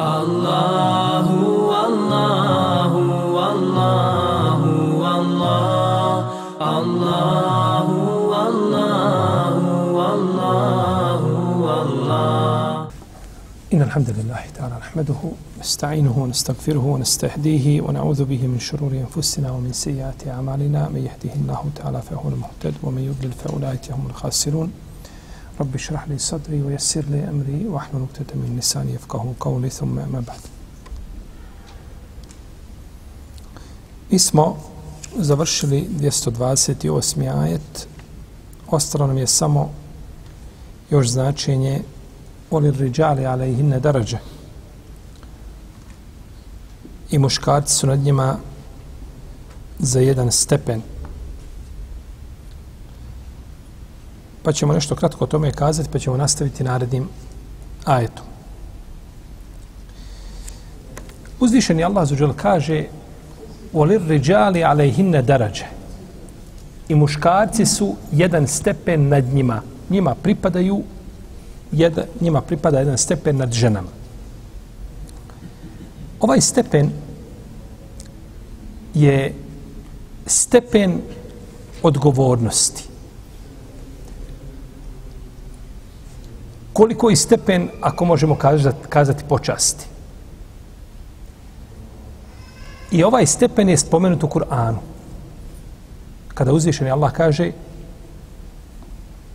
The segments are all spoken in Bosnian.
Allahu, Allahu, Allahu, Allah, Allahu, Allahu, Allahu, Allah. إن الحمد لله تعالى نحمده نستعينه ونستغفره ونستهديه ونعوذ به من شرور أنفسنا ومن سيئات أعمالنا. من يهده الله تعالى فهو المهتد ومن يضلل فأولئك هم الخاسرون. Rabbi šrah li sadri wa jesir li emri wa ahlu nuktete min nisani jefkahu kao li thumme ema bad. Mi smo završili 228. ajet. Ostalo nam je samo još značenje oli riđali ale i hinne darađe. I muškarci su nad njima za jedan stepen Pa ćemo nešto kratko o tome kazati, pa ćemo nastaviti narednim ajetom. Uzvišeni Allah zađel kaže Volir riđali alejhinne darađe. I muškarci su jedan stepen nad njima. Njima pripadaju jedan, njima pripada jedan stepen nad ženama. Ovaj stepen je stepen odgovornosti. koliko je stepen, ako možemo kazati, kazati počasti. I ovaj stepen je spomenut u Kur'anu. Kada uzvišeni Allah kaže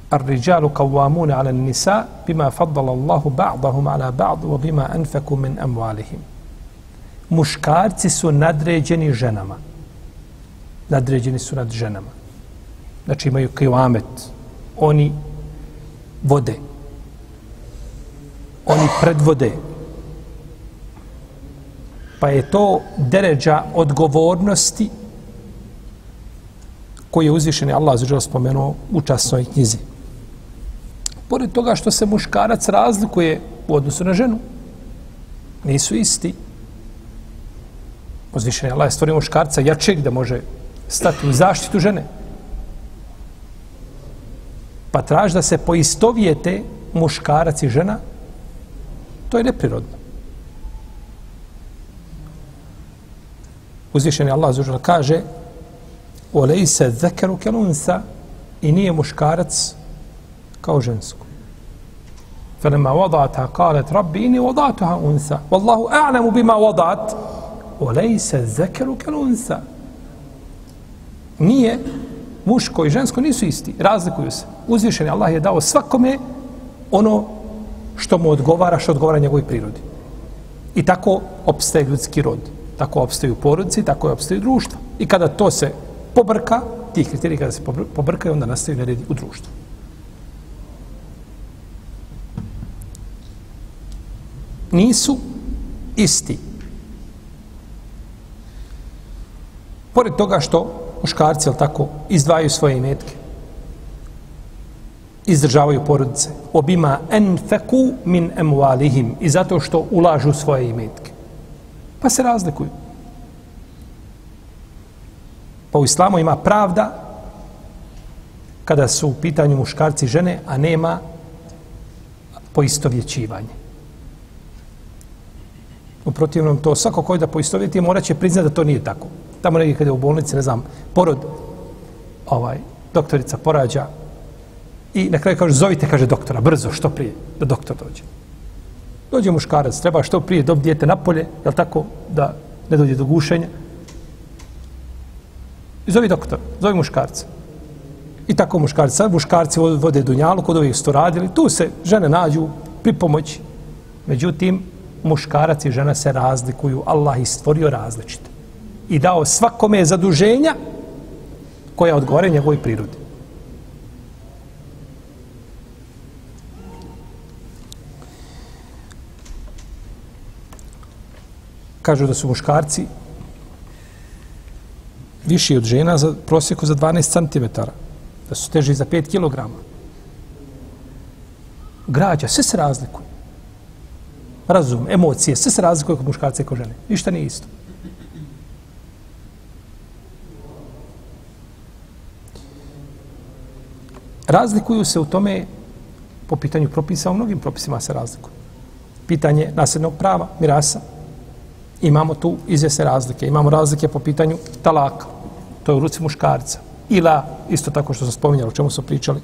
Ar-riđalu kavvamune ala nisa bima faddala Allahu ba'dahum ala ba'du wa bima anfaku min amwalihim. Muškarci su nadređeni ženama. Nadređeni su nad ženama. Znači imaju kivamet. Oni vode. Oni predvode. Pa je to deređa odgovornosti koji je uzvišen Allah zađer spomenuo u časnoj knjizi. Pored toga što se muškarac razlikuje u odnosu na ženu, nisu isti. Uzvišen Allah je stvorio muškarca jačeg da može stati u zaštitu žene. Pa traži da se poistovijete muškarac i žena, to je neprirodno. Uzvišen Allah zađer kaže Olejse zekeru kelunsa i nije muškarac kao žensku. فلما وضعتها قالت ربي إني وضعتها أنثى والله أعلم بما وضعت وليس الذكر كالأنثى nije muško i žensko nisu isti, razlikuju se. Uzvišeni Allah je dao svakome ono što mu odgovara, što odgovara njegovoj prirodi. I tako opstaje ljudski rod. Tako opstaju porodici, tako je opstaju društva. I kada to se pobrka, ti kriteriji kada se pobrkaju, onda nastaju neredi u društvu. Nisu isti. Pored toga što muškarci, jel tako, izdvajaju svoje imetke, izdržavaju porodice, obima enfeku min emualihim i zato što ulažu svoje imetke. Pa se razlikuju. Pa u islamu ima pravda kada su u pitanju muškarci i žene, a nema poistovjećivanje. U protivnom to svako koji da poistovjeti mora će priznati da to nije tako. Tamo negdje kada je u bolnici, ne znam, porod, ovaj, doktorica porađa i na kraju kaže, zovite, kaže doktora, brzo, što prije, da doktor dođe. Dođe muškarac, treba što prije dobi dijete napolje, jel tako, da ne dođe do gušenja. I zovi doktor, zovi muškarca. I tako muškarca, muškarci vode dunjalu, kod ovih sto radili, tu se žene nađu pri pomoći. Međutim, muškarac i žena se razlikuju, Allah ih stvorio različite. I dao svakome zaduženja koja odgovore njegovoj prirodi. Kažu da su muškarci viši od žena za prosjeku za 12 cm. Da su teži za 5 kg. Građa, sve se razlikuje. Razum, emocije, sve se razlikuje kod muškarca i kod žene. Ništa nije isto. Razlikuju se u tome po pitanju propisa, u mnogim propisima se razlikuju. pitanje nasljednog prava, mirasa. Imamo tu izvjesne razlike. Imamo razlike po pitanju talaka. To je u ruci muškarca. Ila, isto tako što sam spominjali, o čemu smo pričali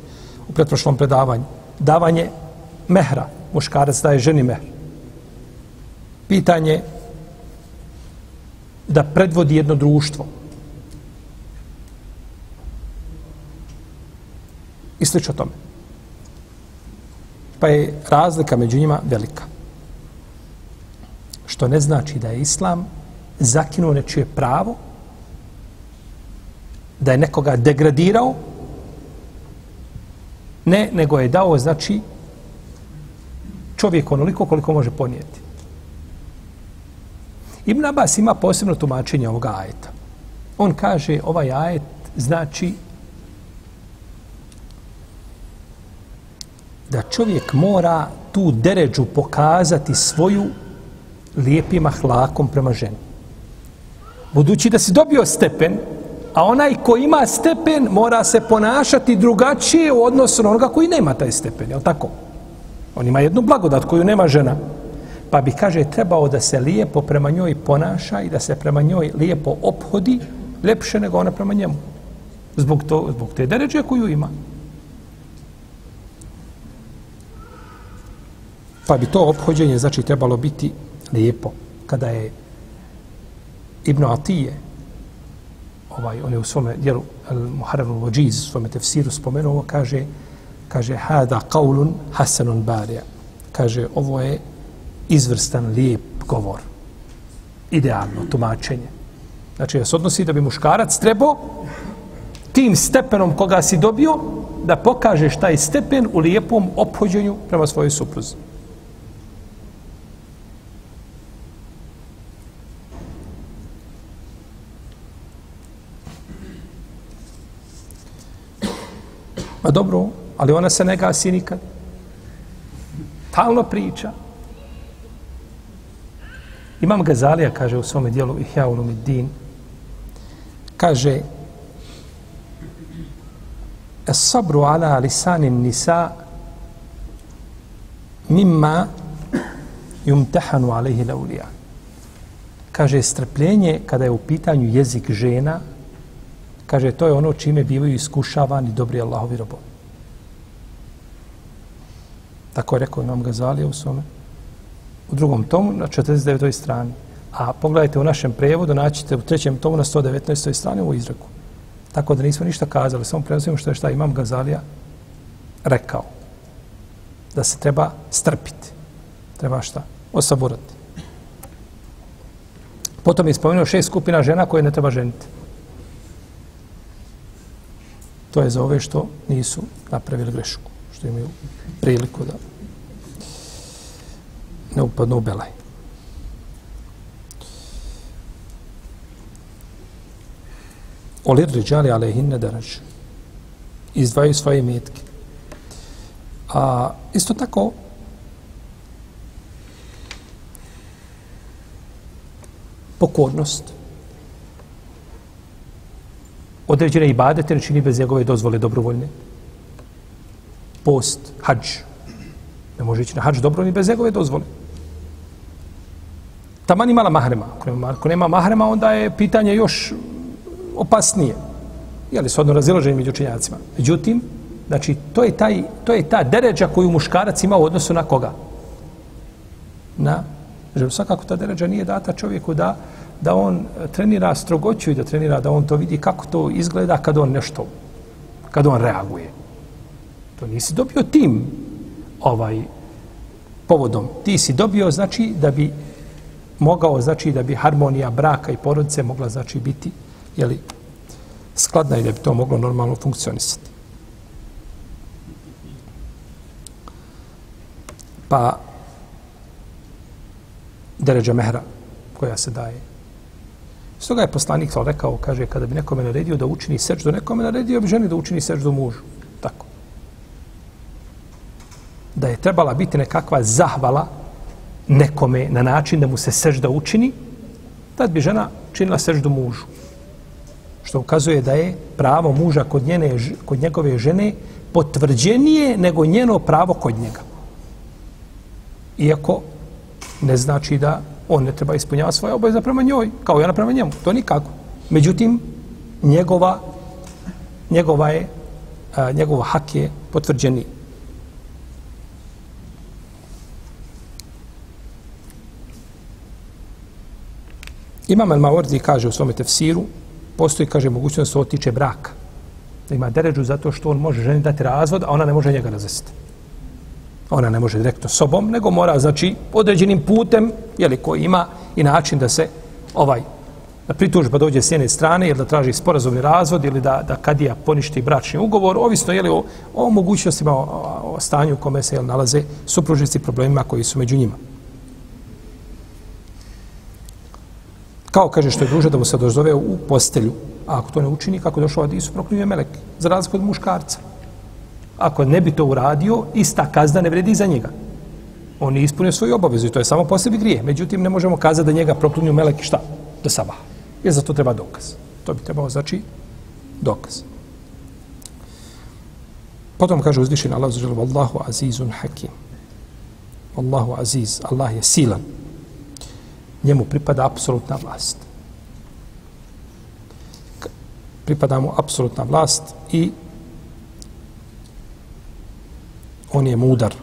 u pretprošlom predavanju. Davanje mehra. Muškarac daje ženi mehr. Pitanje da predvodi jedno društvo. I slično tome. Pa je razlika među njima velika. Što ne znači da je islam zakinuo nečije pravo, da je nekoga degradirao, ne, nego je dao, znači, čovjek onoliko koliko može ponijeti. Ibn Abbas ima posebno tumačenje ovoga ajeta. On kaže, ovaj ajet znači da čovjek mora tu deređu pokazati svoju lijepim ahlakom prema ženi. Budući da si dobio stepen, a onaj ko ima stepen mora se ponašati drugačije u odnosu na onoga koji nema taj stepen, je li tako? On ima jednu blagodat koju nema žena. Pa bi, kaže, trebao da se lijepo prema njoj ponaša i da se prema njoj lijepo ophodi, lepše nego ona prema njemu. Zbog, to, zbog te deređe koju ima. Pa bi to obhođenje, znači, trebalo biti lijepo. Kada je Ibn Atije, ovaj, on je u svome dijelu Muharrem al-Wajiz, u svome tefsiru spomenuo, kaže, kaže, hada qaulun hasanun barija. Kaže, ovo je izvrstan, lijep govor. Idealno tumačenje. Znači, da se odnosi da bi muškarac trebao tim stepenom koga si dobio, da pokaže šta je stepen u lijepom ophođenju prema svojoj supruzi. Ma dobro, ali ona se ne gasi nikad. Talno priča. Imam Gazalija, kaže u svome dijelu Ihya Ulumiddin, kaže Es sabru ala lisanin nisa mimma yumtahanu alaihi laulija. Kaže, strpljenje kada je u pitanju jezik žena, kaže, to je ono čime bivaju iskušavani dobri Allahovi robovi. Tako je rekao Imam Gazalija u svome u drugom tomu na 49. strani. A pogledajte u našem prevodu, naćete u trećem tomu na 119. strani u izreku. Tako da nismo ništa kazali, samo prenosimo što je šta Imam Gazalija rekao. Da se treba strpiti. Treba šta? Osaborati. Potom je spomenuo šest skupina žena koje ne treba ženiti. To je za ove što nisu napravili grešku. Što imaju priliku da ne upadnu u belaj. Olir riđali alehinne daraž. Izdvaju svoje metke. A isto tako, pokornost, određene ibadete ne čini bez njegove dozvole dobrovoljne. Post, hađ. Ne može ići na hađ dobro ni bez njegove dozvole. Taman imala mahrema. Ako nema, ako nema mahrema, onda je pitanje još opasnije. Je li shodno razilaženje među učenjacima? Međutim, znači, to je, taj, to je ta deređa koju muškarac ima u odnosu na koga? Na ženu. Svakako ta deređa nije data čovjeku da, da on trenira strogoću i da trenira da on to vidi kako to izgleda kad on nešto, kad on reaguje. To nisi dobio tim ovaj povodom. Ti si dobio, znači, da bi mogao, znači, da bi harmonija braka i porodice mogla, znači, biti, jeli, skladna i da bi to moglo normalno funkcionisati. Pa, deređa mehra koja se daje. Stoga je poslanik to rekao, kaže, kada bi nekome naredio da učini seždu, nekome naredio bi ženi da učini seždu mužu. Tako. Da je trebala biti nekakva zahvala nekome na način da mu se sežda učini, tad bi žena činila seždu mužu. Što ukazuje da je pravo muža kod, njene, kod njegove žene potvrđenije nego njeno pravo kod njega. Iako ne znači da on ne treba ispunjavati svoje obaveze prema njoj, kao i ona prema njemu. To nikako. Međutim, njegova, njegova je, a, njegov hak je potvrđeni. Imam al-Mawardi kaže u svome tefsiru, postoji, kaže, mogućnost da se otiče braka. Da ima deređu zato što on može ženi dati razvod, a ona ne može njega razvesti. Ona ne može direktno sobom, nego mora, znači, određenim putem, jeli, koji ima i način da se ovaj da pritužba dođe s jedne strane ili da traži sporazovni razvod ili da, da kadija poništi bračni ugovor, ovisno je li o, o mogućnostima, o, o stanju u kome se jel, nalaze supružnici problemima koji su među njima. Kao kaže što je druže da mu se dozove u postelju, a ako to ne učini, kako došlo od Isu, proklinuje melek, za razliku od muškarca. Ako ne bi to uradio, ista kazna ne vredi za njega. On je ispunio svoju obavezu i to je samo po sebi grije. Međutim, ne možemo kazati da njega proklinju meleki šta? Do sabaha. Jer za to treba dokaz. To bi trebalo znači dokaz. Potom kaže uzvišen Allah za Allahu azizun hakim. Allahu aziz. Allah je silan. Njemu pripada apsolutna vlast. Pripada mu apsolutna vlast i on je mudar.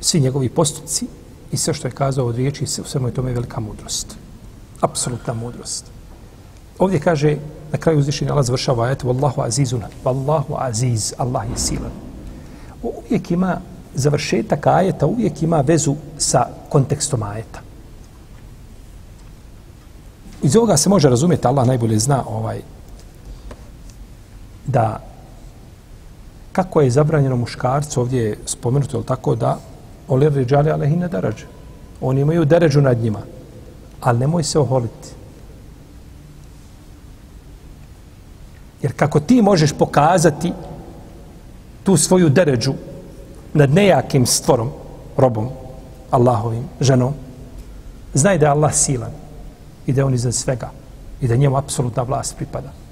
Svi njegovi postupci i sve što je kazao od riječi, u svemu je tome velika mudrost. Apsolutna mudrost. Ovdje kaže, na kraju uzvišenja Allah završava ajet, Wallahu azizun, Wallahu aziz, Allah je silan. Uvijek ima završetak ajeta, uvijek ima vezu sa kontekstom ajeta. Iz ovoga se može razumjeti, Allah najbolje zna ovaj, da kako je zabranjeno muškarcu, ovdje je spomenuto, je tako, da olir riđali alehine darađe. Oni imaju deređu nad njima. Ali nemoj se oholiti. Jer kako ti možeš pokazati tu svoju deređu nad nejakim stvorom, robom, Allahovim, ženom, znaj da je Allah silan i da je on iznad svega i da njemu apsolutna vlast pripada.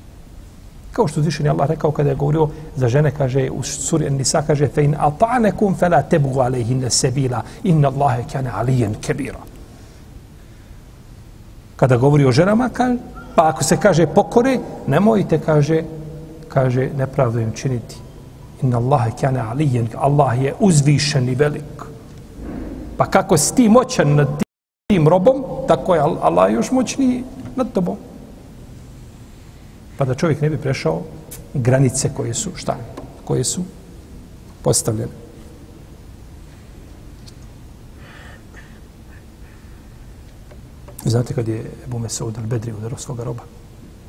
Kao što zvišen Allah rekao kada je govorio za žene, kaže u suri Nisa, kaže fe in ata'nekum fe la tebugu alejhinne sebila inna Allahe kane alijen kebira. Kada govori o ženama, kaže, pa ako se kaže pokore, nemojte, kaže, kaže nepravdu im činiti. Inna Allahe kane alijen, Allah je uzvišen i velik. Pa kako si ti moćan nad tim robom, tako je Allah još moćniji nad tobom pa da čovjek ne bi prešao granice koje su šta? Koje su postavljene. Znate kad je Ebu Mesaud al-Bedri udarao svoga roba,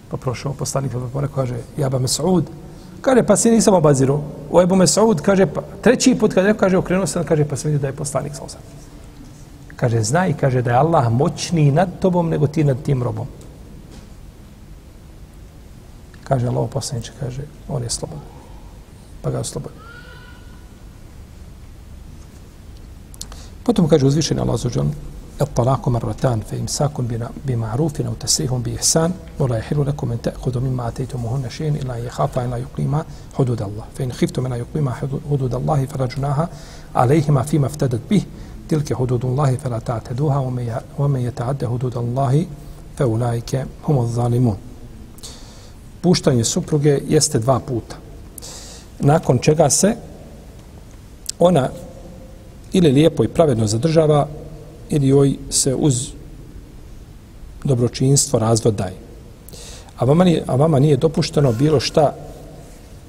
pa prošao poslanik, pa, pa rekao, kaže, Jaba Mesaud, kaže, pa se nisam obazirao. O Ebu Mesaud, kaže, pa, treći put kad je, kaže, okrenuo se, kaže, pa se vidio da je poslanik sa Kaže, znaj, kaže, da je Allah moćniji nad tobom nego ti nad tim robom. Kaže Allah poslaniče, kaže, on je slobodan. Pa ga oslobodi. Potom kaže uzvišen Allah za džan, el talako marratan fe im sakun bi, bi ma'rufina u bi ihsan, vola je hilu lakum en te mimma atejtu muhunna šeen ila an hafa ila hudud Allah. fa in hiftu mena yuklima hudud Allah i farađunaha alejhima fima vtadat bih, tilke hudud Allah fala ta'taduha wa vome je hudud Allah fa fe unajke humo zalimun puštanje supruge jeste dva puta. Nakon čega se ona ili lijepo i pravedno zadržava ili joj se uz dobročinstvo razvod daje. A vama, nije, a vama nije dopušteno bilo šta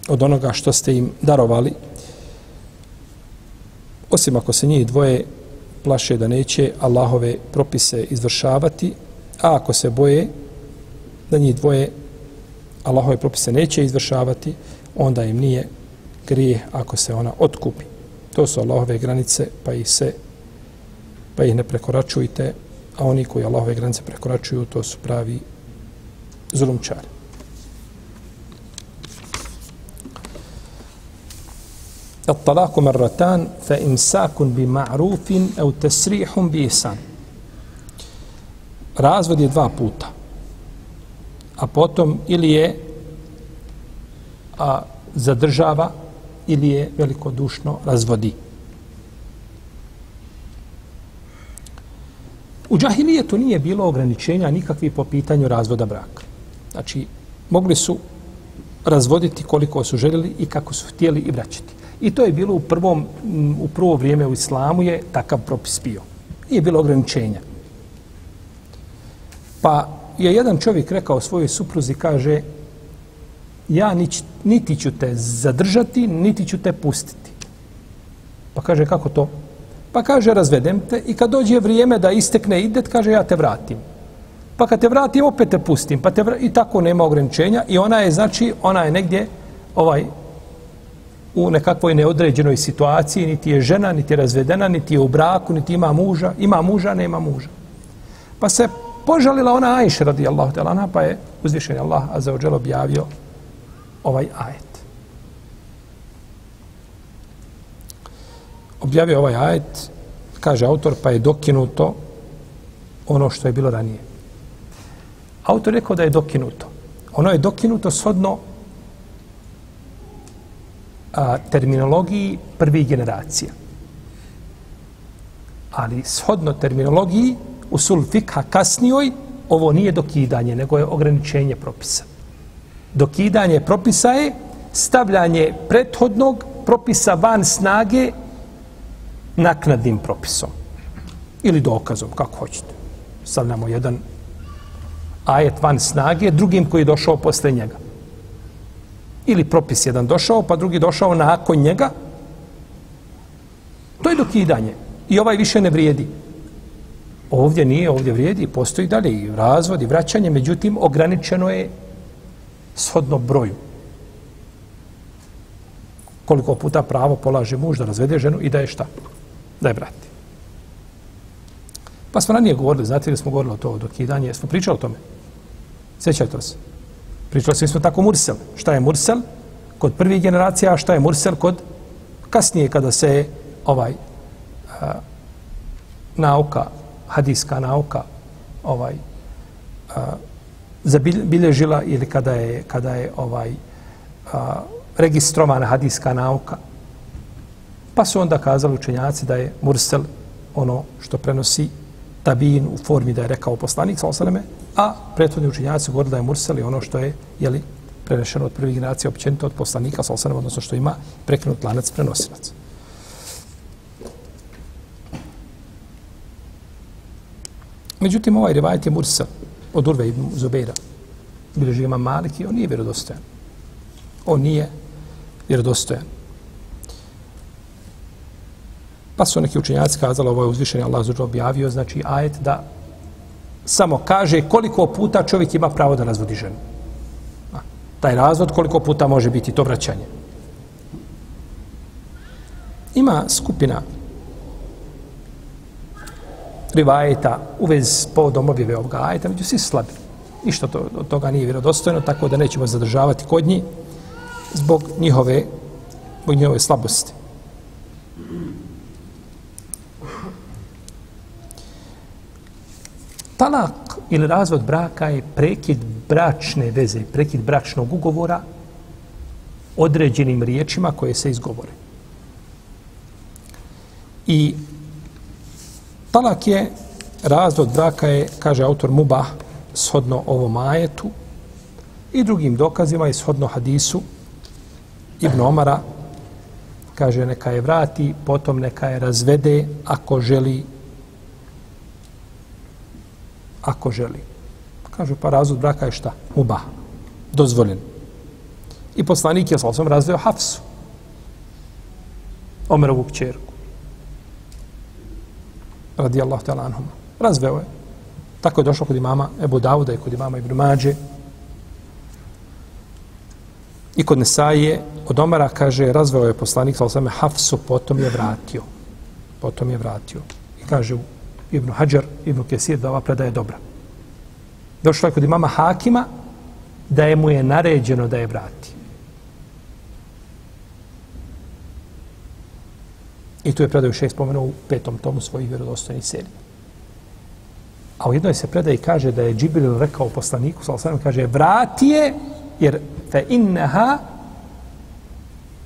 od onoga što ste im darovali, osim ako se njih dvoje plaše da neće Allahove propise izvršavati, a ako se boje da njih dvoje Allahove propise neće izvršavati, onda im nije grije ako se ona otkupi. To su Allahove granice, pa ih se pa ih ne prekoračujte, a oni koji Allahove granice prekoračuju, to su pravi zulumčari. الطلاق مرتان فإمساك بمعروف أو تسريح بإحسان razvod je dva puta a potom ili je a, zadržava ili je velikodušno razvodi. U džahilijetu nije bilo ograničenja nikakvi po pitanju razvoda braka. Znači, mogli su razvoditi koliko su željeli i kako su htjeli i vraćati. I to je bilo u prvom, u prvo vrijeme u islamu je takav propis bio. Nije bilo ograničenja. Pa je jedan čovjek rekao svojoj supruzi, kaže, ja niti ću te zadržati, niti ću te pustiti. Pa kaže, kako to? Pa kaže, razvedem te i kad dođe vrijeme da istekne idet, kaže, ja te vratim. Pa kad te vratim, opet te pustim. Pa te vr... I tako nema ograničenja. I ona je, znači, ona je negdje ovaj, u nekakvoj neodređenoj situaciji, niti je žena, niti je razvedena, niti je u braku, niti ima muža. Ima muža, nema muža. Pa se požalila ona Ajše radijallahu ta'ala, pa je uzvišen Allah a za ođel objavio ovaj ajet. Objavio ovaj ajet, kaže autor, pa je dokinuto ono što je bilo ranije. Autor rekao da je dokinuto. Ono je dokinuto shodno a, terminologiji prvih generacija. Ali shodno terminologiji usul fikha kasnijoj, ovo nije dokidanje, nego je ograničenje propisa. Dokidanje propisa je stavljanje prethodnog propisa van snage naknadnim propisom. Ili dokazom, kako hoćete. Stavljamo jedan ajet van snage drugim koji je došao posle njega. Ili propis jedan došao, pa drugi došao nakon njega. To je dokidanje. I ovaj više ne vrijedi. Ovdje nije, ovdje vrijedi, postoji dalje i razvod i vraćanje, međutim, ograničeno je shodno broju. Koliko puta pravo polaže muž da razvede ženu i da je šta? Da je vrati. Pa smo ranije govorili, znate li smo govorili o to dokidanje, smo pričali o tome. Sjećate se? Pričali smo tako Mursel. Šta je Mursel? Kod prvih generacija, a šta je Mursel kod kasnije kada se ovaj a, nauka hadijska nauka ovaj a, zabilježila ili kada je kada je ovaj a, registrovana hadijska nauka pa su onda kazali učenjaci da je mursel ono što prenosi tabin u formi da je rekao poslanik sa osaleme, a prethodni učenjaci govorili da je mursel ono što je jeli, prenešeno od prvih generacija općenito od poslanika sa osaleme, odnosno što ima prekinut lanac prenosilaca. Međutim, ovaj rivajet je Mursa od Urve ibn Zubeira. Bileži ima Maliki, on nije vjerodostojan. On nije vjerodostojan. Pa su neki učenjaci kazali, ovo je uzvišenje Allah zađe objavio, znači ajet da samo kaže koliko puta čovjek ima pravo da razvodi ženu. A, taj razvod koliko puta može biti to vraćanje. Ima skupina rivajeta u vez s povodom objave ovoga ajeta, među svi slabi. Ništa to, od toga nije vjerodostojno, tako da nećemo zadržavati kod njih zbog njihove, zbog njihove slabosti. Talak ili razvod braka je prekid bračne veze, prekid bračnog ugovora određenim riječima koje se izgovore. I Talak je, razvod braka je, kaže autor Mubah, shodno ovom ajetu i drugim dokazima i shodno hadisu Ibn Omara, kaže neka je vrati, potom neka je razvede ako želi ako želi. Kaže, pa razvod braka je šta? Mubah. Dozvoljen. I poslanik je sa sam razveo Hafsu. Omerovu kćerku radi Allah ta'ala anhum. Razveo je. Tako je došlo kod imama Ebu Dauda i kod imama Ibn Mađe. I kod Nesaije od Omara kaže razveo je poslanik sa osame Hafsu, potom je vratio. Potom je vratio. I kaže Ibn Hajar, Ibn Kesir da ova je dobra. Došlo je kod imama Hakima da je mu je naređeno da je vrati. I tu je predaju šest spomenuo u petom tomu svojih vjerodostojnih serija. A u jednoj se predaji kaže da je Džibril rekao poslaniku, sa kaže, vrati je, jer fe inneha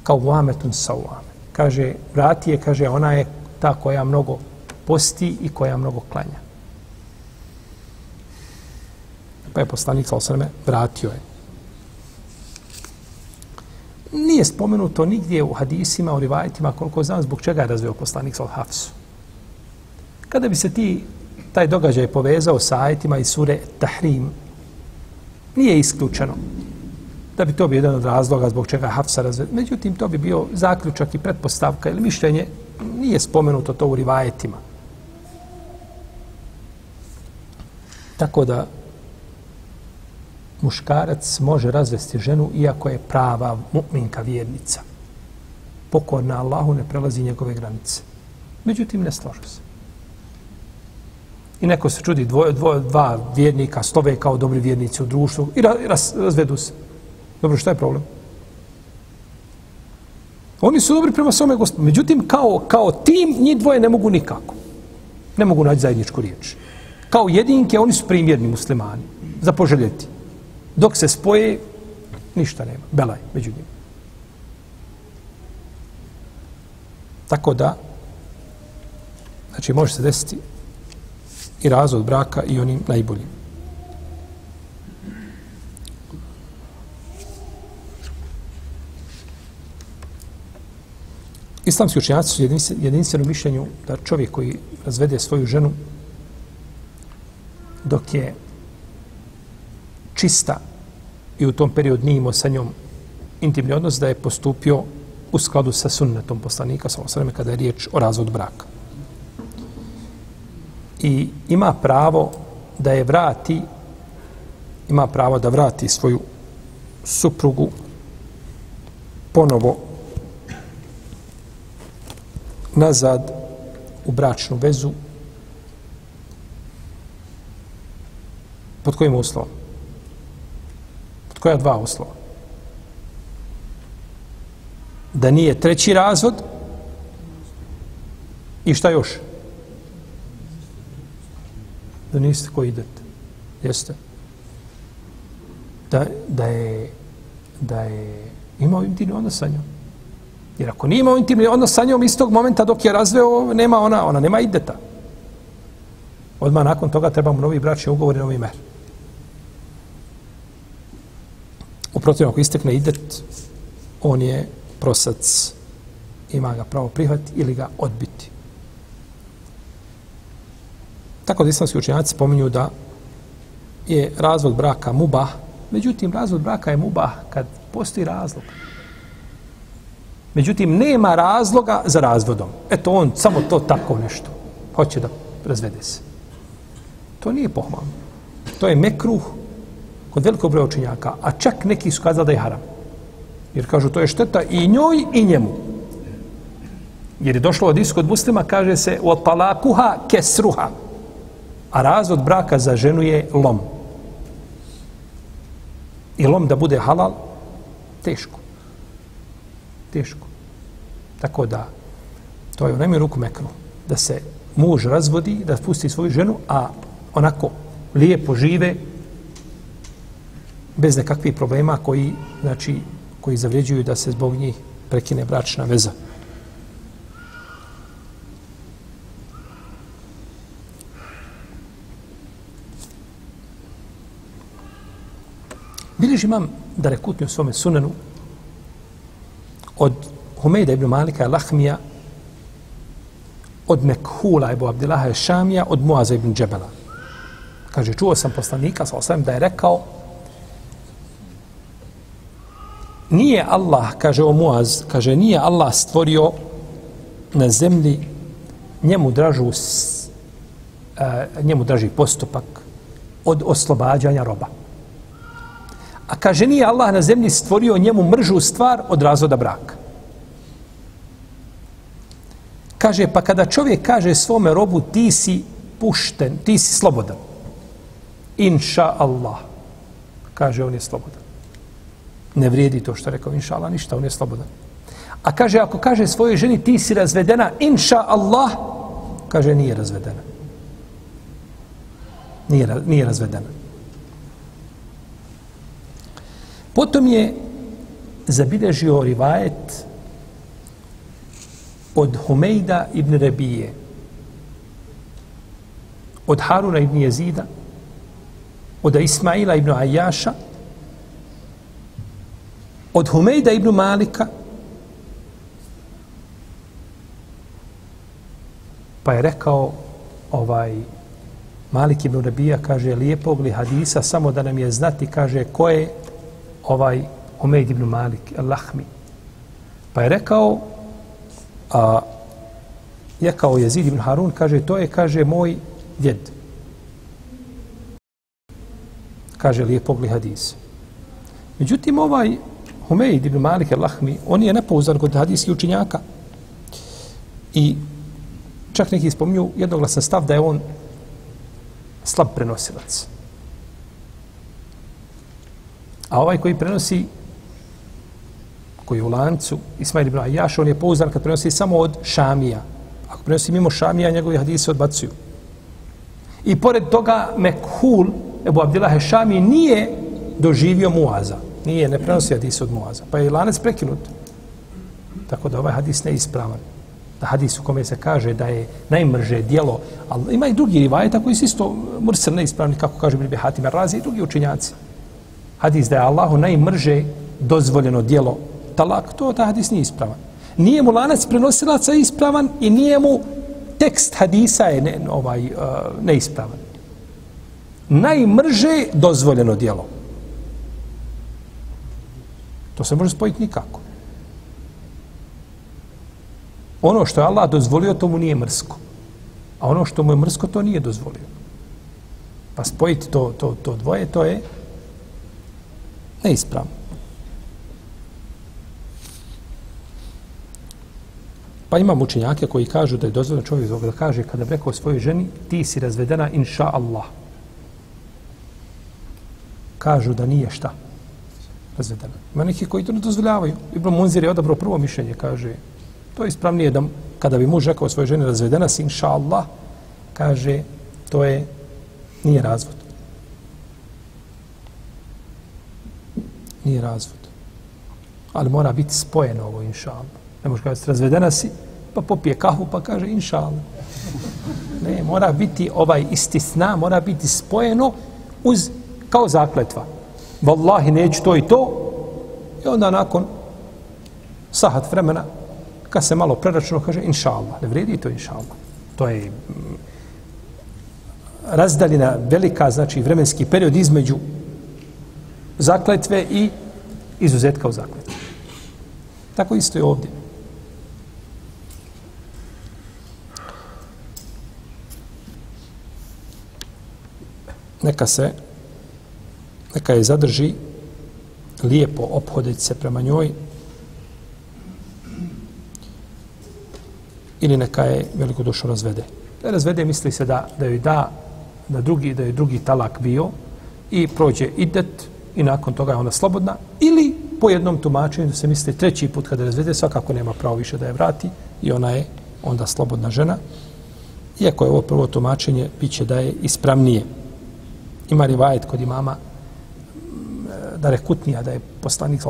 kao vametun sauvame. Kaže, vrati je, kaže, ona je ta koja mnogo posti i koja mnogo klanja. Pa je poslanik sa vratio je. Nije spomenuto nigdje u hadisima, u rivajetima, koliko znam zbog čega je razveo poslanik sa Hafsu. Kada bi se ti taj događaj povezao sa ajetima i sure Tahrim, nije isključeno da bi to bio jedan od razloga zbog čega Hafsa razveo. Međutim, to bi bio zaključak i pretpostavka ili mišljenje, nije spomenuto to u rivajetima. Tako da muškarac može razvesti ženu iako je prava mu'minka vjernica. Pokorna Allahu ne prelazi njegove granice. Međutim, ne složu se. I neko se čudi, dvoje, dvoje, dva vjernika stove kao dobri vjernici u društvu i raz, razvedu se. Dobro, šta je problem? Oni su dobri prema svome gospodinu. Međutim, kao, kao tim, njih dvoje ne mogu nikako. Ne mogu naći zajedničku riječ. Kao jedinke, oni su primjerni muslimani. Za poželjeti. Dok se spoje, ništa nema. Belaj, među njima. Tako da, znači, može se desiti i razvod braka i onim najboljim. Islamski učenjaci su jedinstveno mišljenju da čovjek koji razvede svoju ženu dok je čista i u tom periodu nije imao sa njom intimni odnos, da je postupio u skladu sa sunnetom poslanika, sa osvrame, kada je riječ o razvodu braka i ima pravo da je vrati ima pravo da vrati svoju suprugu ponovo nazad u bračnu vezu pod kojim uslovom? Pod koja dva uslova? Da nije treći razvod i šta još? da niste koji idete. Jeste. Da, da je da je imao intimni odnos sa njom. Jer ako nije imao intimni odnos sa njom istog momenta dok je razveo, nema ona, ona nema ideta. Odmah nakon toga treba mu novi bračni ugovor i novi mer. Uprotiv, ako istekne idet, on je prosac, ima ga pravo prihvati ili ga odbiti. Tako da islamski učenjaci spominju da je razvod braka mubah, međutim razvod braka je mubah kad postoji razlog. Međutim, nema razloga za razvodom. Eto, on samo to tako nešto hoće da razvede se. To nije pohvalno. To je mekruh kod velikog broja učenjaka, a čak neki su kazali da je haram. Jer kažu, to je šteta i njoj i njemu. Jer je došlo od iskod muslima, kaže se, o talakuha kesruha. A razvod braka za ženu je lom. I lom da bude halal, teško. Teško. Tako da, to je u najmiju ruku mekru. Da se muž razvodi, da pusti svoju ženu, a onako lijepo žive, bez nekakvih problema koji, znači, koji zavređuju da se zbog njih prekine bračna veza. Bileži imam da rekutni u svome sunanu od Humejda ibn Malika Lahmija, od Mekhula ibn Abdillaha Šamija, od Muaza ibn Džebela. Kaže, čuo sam poslanika, sa osvijem, da je rekao nije Allah, kaže o Muaz, kaže, nije Allah stvorio na zemlji njemu dražu a, e, njemu draži postupak od oslobađanja roba. A kaže, nije Allah na zemlji stvorio njemu mržu stvar od razvoda braka. Kaže, pa kada čovjek kaže svome robu, ti si pušten, ti si slobodan. Inša Allah. Kaže, on je slobodan. Ne vrijedi to što rekao, inša Allah, ništa, on je slobodan. A kaže, ako kaže svojoj ženi, ti si razvedena, inša Allah, kaže, nije razvedena. Nije, nije razvedena. Potom je zabilježio rivajet od Humejda ibn Rebije, od Haruna ibn Jezida, od Ismaila ibn Ajaša, od Humejda ibn Malika, pa je rekao ovaj Malik ibn Rabija kaže lijepog li hadisa samo da nam je znati kaže ko je ovaj Humejd ibn Malik al-Lahmi pa je rekao a je kao Jezid ibn Harun kaže to je kaže moj djed. Kaže lijepog li hadisa međutim ovaj Humeid ibn Malik al-Lahmi on je nepouzdan kod hadijskih učinjaka i čak neki spominju jednoglasan stav da je on slab prenosilac. A ovaj koji prenosi koji je u lancu, Ismail ibn Ajaš, on je pouzdan kad prenosi samo od Šamija. Ako prenosi mimo Šamija, njegovi hadisi odbacuju. I pored toga, Mekhul, Ebu Abdillah Šami, nije doživio Muaza. Nije, ne prenosi hadis od Muaza. Pa je lanac prekinut. Tako da ovaj hadis ne ispravan da hadis u kome se kaže da je najmrže dijelo, ali ima i drugi rivajeta koji su isto mrsel neispravni, kako kaže Bibi Hatim Razi i drugi učinjaci. Hadis da je Allahu najmrže dozvoljeno dijelo talak, to ta hadis nije ispravan. Nije mu lanac prenosilaca ispravan i nije mu tekst hadisa je ne, ovaj, uh, neispravan. Najmrže dozvoljeno dijelo. To se može spojiti nikako. Ono što je Allah dozvolio, to mu nije mrsko. A ono što mu je mrsko, to nije dozvolio. Pa spojiti to, to, to dvoje, to je neispravno. Pa imam učenjake koji kažu da je dozvoljeno čovjek zbog da kaže kada bi rekao svojoj ženi ti si razvedena inša Allah. Kažu da nije šta razvedena. Ima neki koji to ne dozvoljavaju. Ibn Munzir je odabrao prvo mišljenje, kaže To je ispravnije da kada bi muž rekao svojoj ženi razvedena si, inša Allah, kaže, to je, nije razvod. Nije razvod. Ali mora biti spojeno ovo, inša Allah. Ne može kazati, razvedena si, pa popije kahu, pa kaže, inša Allah. Ne, mora biti ovaj isti sna, mora biti spojeno uz, kao zakletva. Wallahi, neću to i to. I onda nakon sahat vremena, kad se malo preračuno, kaže inša Allah. Ne vredi to inša Allah. To je mm, razdaljena velika, znači vremenski period između zakletve i izuzetka u zakletvi. Tako isto je ovdje. Neka se, neka je zadrži lijepo ophoditi se prema njoj, ili neka je veliko dušo razvede. Da razvede misli se da, da joj da da drugi, da je drugi talak bio i prođe idet i nakon toga je ona slobodna ili po jednom tumačenju se misli treći put kada razvede svakako nema pravo više da je vrati i ona je onda slobodna žena. Iako je ovo prvo tumačenje, bit će da je ispravnije. Ima rivajet kod imama da rekutnija, da je poslanik,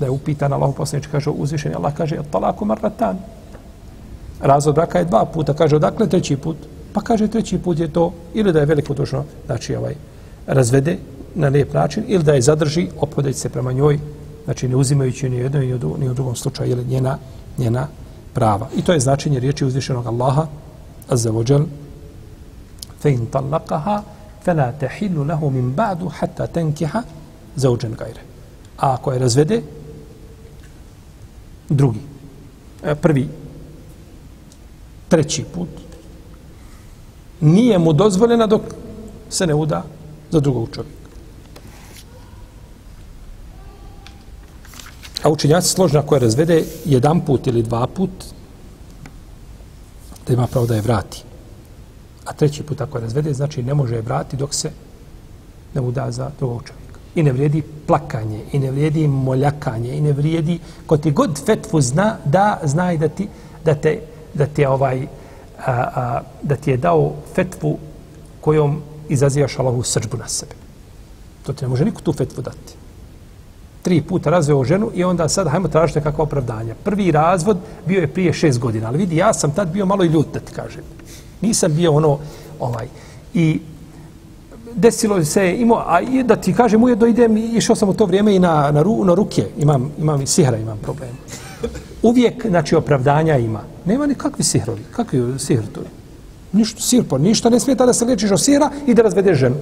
da je upitan Allah poslanič, kaže uzvišen, Allah kaže, talaku marratan, razvod braka je dva puta. Kaže, odakle treći put? Pa kaže, treći put je to ili da je veliko dužno, znači ovaj, razvede na lijep način, ili da je zadrži, opodeći se prema njoj, znači ne uzimajući ni jedno ni u, ni u drugom slučaju, ili njena, njena prava. I to je značenje riječi uzvišenog Allaha, azza fe in talakaha, fe la tehillu lahu min ba'du hatta tenkiha zauđen gajre. A ako je razvede, drugi, e, prvi treći put, nije mu dozvoljena dok se ne uda za drugog čovjeka. A učenjaci složna koja razvede jedan put ili dva put, da ima pravo da je vrati. A treći put ako je razvede, znači ne može je vrati dok se ne uda za drugog čovjeka. I ne vrijedi plakanje, i ne vrijedi moljakanje, i ne vrijedi, ko ti god fetvu zna, da znaj da ti, da te da ti je ovaj a, a, da ti je dao fetvu kojom izazivaš Allahovu srđbu na sebe. To ti ne može niko tu fetvu dati. tri puta razveo ženu i onda sad hajmo tražiti kakva opravdanja. Prvi razvod bio je prije šest godina, ali vidi, ja sam tad bio malo i ljut, da ti kažem. Nisam bio ono, ovaj, i desilo se, imao, a da ti kažem, ujedno idem, išao sam u to vrijeme i na, na, ru, na ruke, imam, imam i sihra, imam problem. Uvijek, znači, opravdanja ima. Nema nikakvi sihrovi. Kakvi sihr to je? Ništa, sihr, pa ništa ne smeta da se lečiš od sihra i da razvedeš ženu.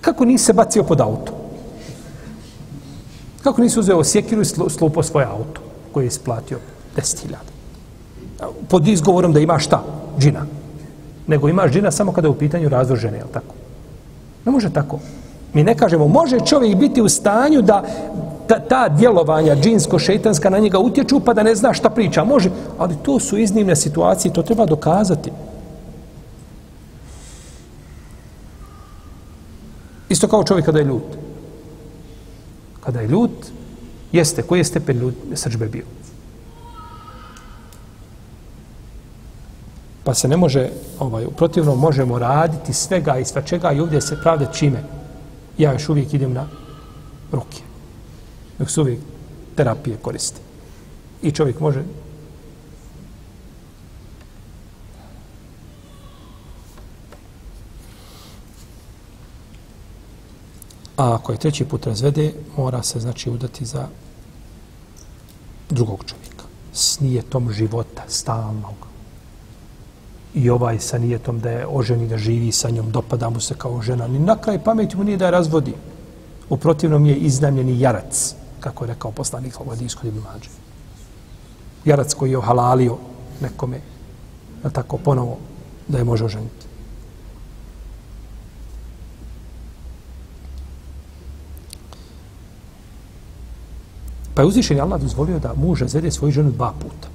Kako nisi se bacio pod auto? Kako nisi uzeo sjekiru i slupo svoje auto koje je isplatio 10.000? Pod izgovorom da ima šta? Džina. Nego imaš džina samo kada je u pitanju razvoj žene, je tako? Ne može tako. Mi ne kažemo, može čovjek biti u stanju da ta, ta djelovanja džinsko-šeitanska na njega utječu pa da ne zna šta priča. Može, ali to su iznimne situacije, to treba dokazati. Isto kao čovjek kada je ljut. Kada je ljut, jeste, koji je stepen ljut, srđbe bio? Pa se ne može, ovaj, protivno možemo raditi svega i svačega i ovdje se pravde čime. Ja još uvijek idem na ruke. Dok se uvijek terapije koristi. I čovjek može A ako je treći put razvede, mora se znači udati za drugog čovjeka. S nijetom života, stalnog. I ovaj sa nijetom da je oženi, da živi sa njom, dopada mu se kao žena. Ni na kraj pameti mu nije da je razvodi. U protivnom je iznamljeni jarac, kako je rekao poslanik u disko Ibn Mađe. Jarac koji je ohalalio nekome, da tako ponovo, da je može oženiti. Pa je uzvišen Allah dozvolio da muž razvede svoju ženu dva puta.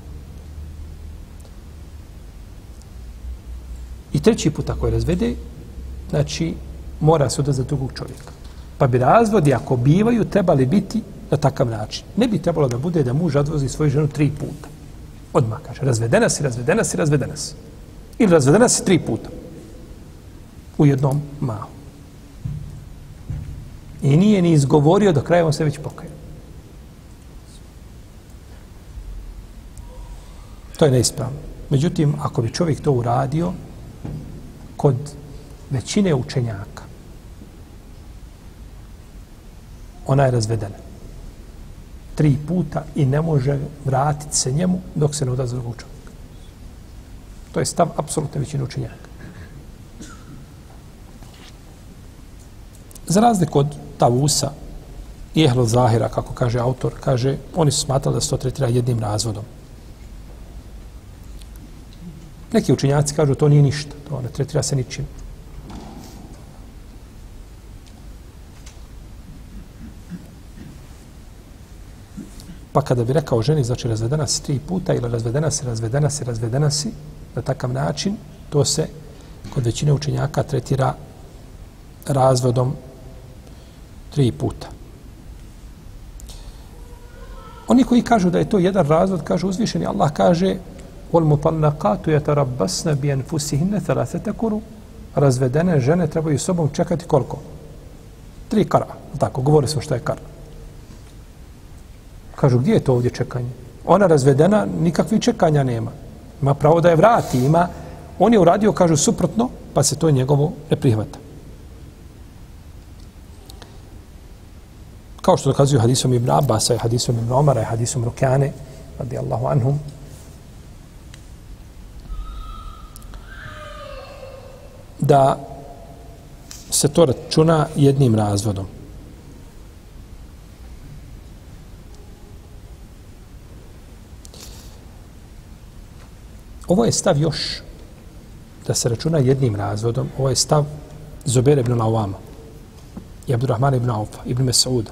Treći put ako je razvede, znači mora se odazati drugog čovjeka. Pa bi razvodi, ako bivaju, trebali biti na takav način. Ne bi trebalo da bude da muž odvozi svoju ženu tri puta. Odmah kaže, razvedena si, razvedena si, razvedena si. Ili razvedena si tri puta. U jednom mahu. I nije ni izgovorio do kraja, on se već pokaja. To je neispravno. Međutim, ako bi čovjek to uradio kod većine učenjaka, ona je razvedena. Tri puta i ne može vratiti se njemu dok se ne odazove drugog čovjeka. To je stav apsolutne većine učenjaka. Za razliku od Tavusa i Ehlo Zahira, kako kaže autor, kaže, oni su smatrali da se to tretira jednim razvodom. Neki učenjaci kažu to nije ništa, to ne tretira se ničim. Pa kada bi rekao ženi, znači razvedena si tri puta ili razvedena si, razvedena si, razvedena si, na takav način, to se kod većine učenjaka tretira razvodom tri puta. Oni koji kažu da je to jedan razvod, kažu uzvišeni, Allah kaže والمطلقات يتربصن بانفسهن ثلاثه قرو razvedene žene trebaju sobom čekati koliko? Tri kara. Tako, govori se što je kara. Kažu, gdje je to ovdje čekanje? Ona razvedena, nikakvih čekanja nema. Ima pravo da je vrati, ima. On je uradio, kažu, suprotno, pa se to njegovo ne prihvata. Kao što dokazuju hadisom Ibn Abbas, hadisom Ibn Omara, hadisom Rukjane, radijallahu anhum, da se to računa jednim razvodom. Ovo je stav još da se računa jednim razvodom. Ovo je stav Zubere ibn Lawama, i Abdurrahman ibn Aufa, ibn Mesauda,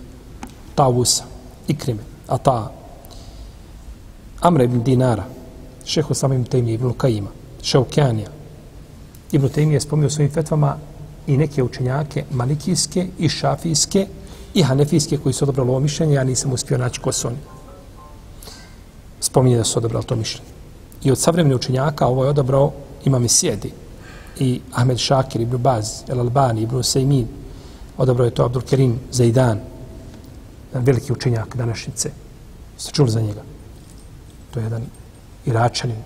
Tavusa, Ikrime, Ata, Amra ibn Dinara, šehu samim Tejmi ibn Lukajima, Šaukjanija, Ibn Taymi je spomnio svojim fetvama i neke učenjake malikijske i šafijske i hanefijske koji su odobrali ovo mišljenje, ja nisam uspio naći ko su oni. Spominje da su odobrali to mišljenje. I od savremenih učenjaka ovo je odobrao imam i sjedi i Ahmed Šakir, Ibn Baz, El Albani, Ibn Sejmin, odobrao je to Abdul Kerim Zaidan, veliki učenjak današnjice. Ste čuli za njega? To je jedan iračanin,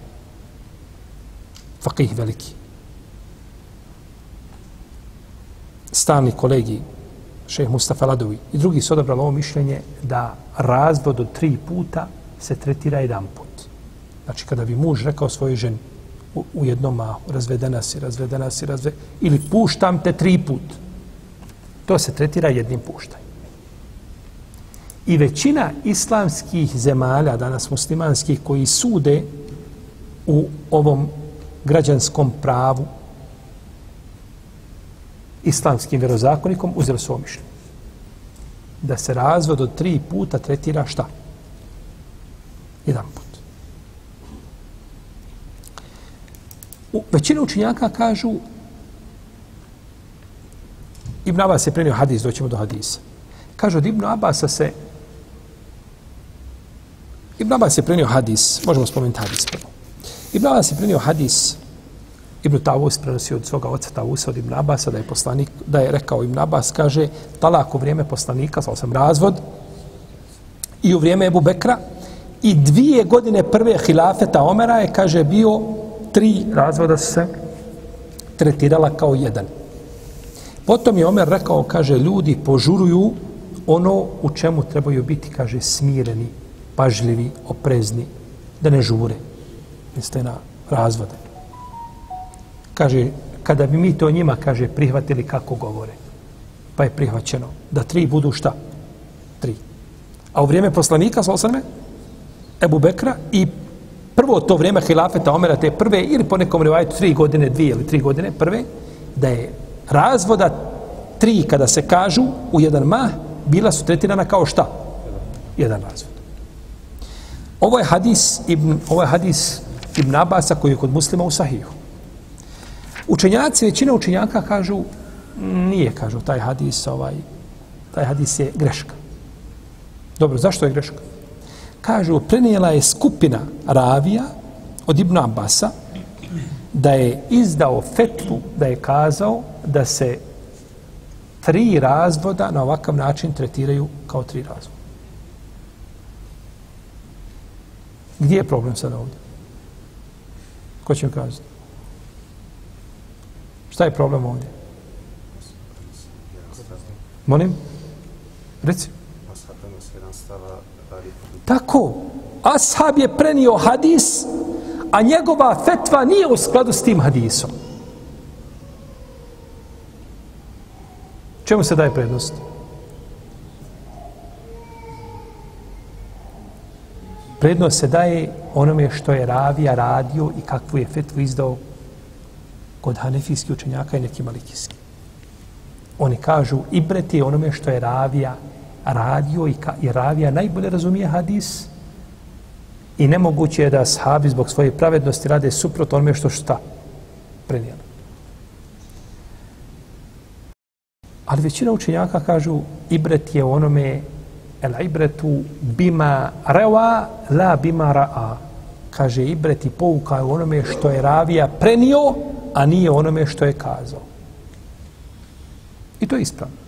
fakih veliki. Stalni kolegi, šeh Mustafa Ladovi i drugi su odabrali ovo mišljenje da razvod od tri puta se tretira jedan put. Znači, kada bi muž rekao svojoj ženi u, u jednom mahu, razvedena si, razvedena si, razve, ili puštam te tri put, to se tretira jednim puštanjem. I većina islamskih zemalja, danas muslimanskih, koji sude u ovom građanskom pravu, islamskim vjerozakonikom, uzeli su mišljenje. Da se razvod od tri puta tretira šta? Jedan put. U, većina učinjaka kažu Ibn Abbas je prenio hadis, doćemo do hadisa. Kažu od Ibn Abbasa se Ibn Abbas je prenio hadis, možemo spomenuti hadis prvo. Ibn Abbas je prenio hadis Ibn Tavus prenosi od svoga oca Tavusa od Ibn Abasa da je poslanik, da je rekao Ibn Abbas, kaže, talak u vrijeme poslanika, sa sam razvod, i u vrijeme Ebu Bekra, i dvije godine prve hilafeta Omera je, kaže, bio tri razvoda se tretirala kao jedan. Potom je Omer rekao, kaže, ljudi požuruju ono u čemu trebaju biti, kaže, smireni, pažljivi, oprezni, da ne žure. Mislite na razvode. Kaže, kada bi mi to njima, kaže, prihvatili kako govore, pa je prihvaćeno da tri budu šta? Tri. A u vrijeme poslanika, sa osrme, Ebu Bekra i prvo to vrijeme hilafeta Omera, te prve, ili po nekom rivajtu tri godine, dvije ili tri godine, prve, da je razvoda tri kada se kažu u jedan mah, bila su tretirana kao šta? Jedan razvod. Ovo je hadis Ibn, ovo je hadis Ibn Abasa koji je kod muslima u sahihu. Učenjaci, većina učenjaka kažu, nije, kažu, taj hadis, ovaj, taj hadis je greška. Dobro, zašto je greška? kažu, prenijela je skupina ravija od Ibn Abasa da je izdao fetvu, da je kazao da se tri razvoda na ovakav način tretiraju kao tri razvoda. Gdje je problem sada ovdje? Ko će mi kazati? Šta je problem ovdje? Molim? Reci. Tako, ashab je prenio hadis, a njegova fetva nije u skladu s tim hadisom. Čemu se daje prednost? Prednost se daje onome što je ravija radio i kakvu je fetvu izdao kod hanefijskih učenjaka i neki malikijski. Oni kažu, ibreti onome što je ravija radio i, ka, i ravija najbolje razumije hadis i nemoguće je da sahabi zbog svoje pravednosti rade suprot onome što šta prenijelo. Ali većina učenjaka kažu ibret je onome el ibretu bima rewa la bima ra'a. Kaže ibret i pouka je onome što je ravija prenio, a nije onome što je kazao. I to je ispravno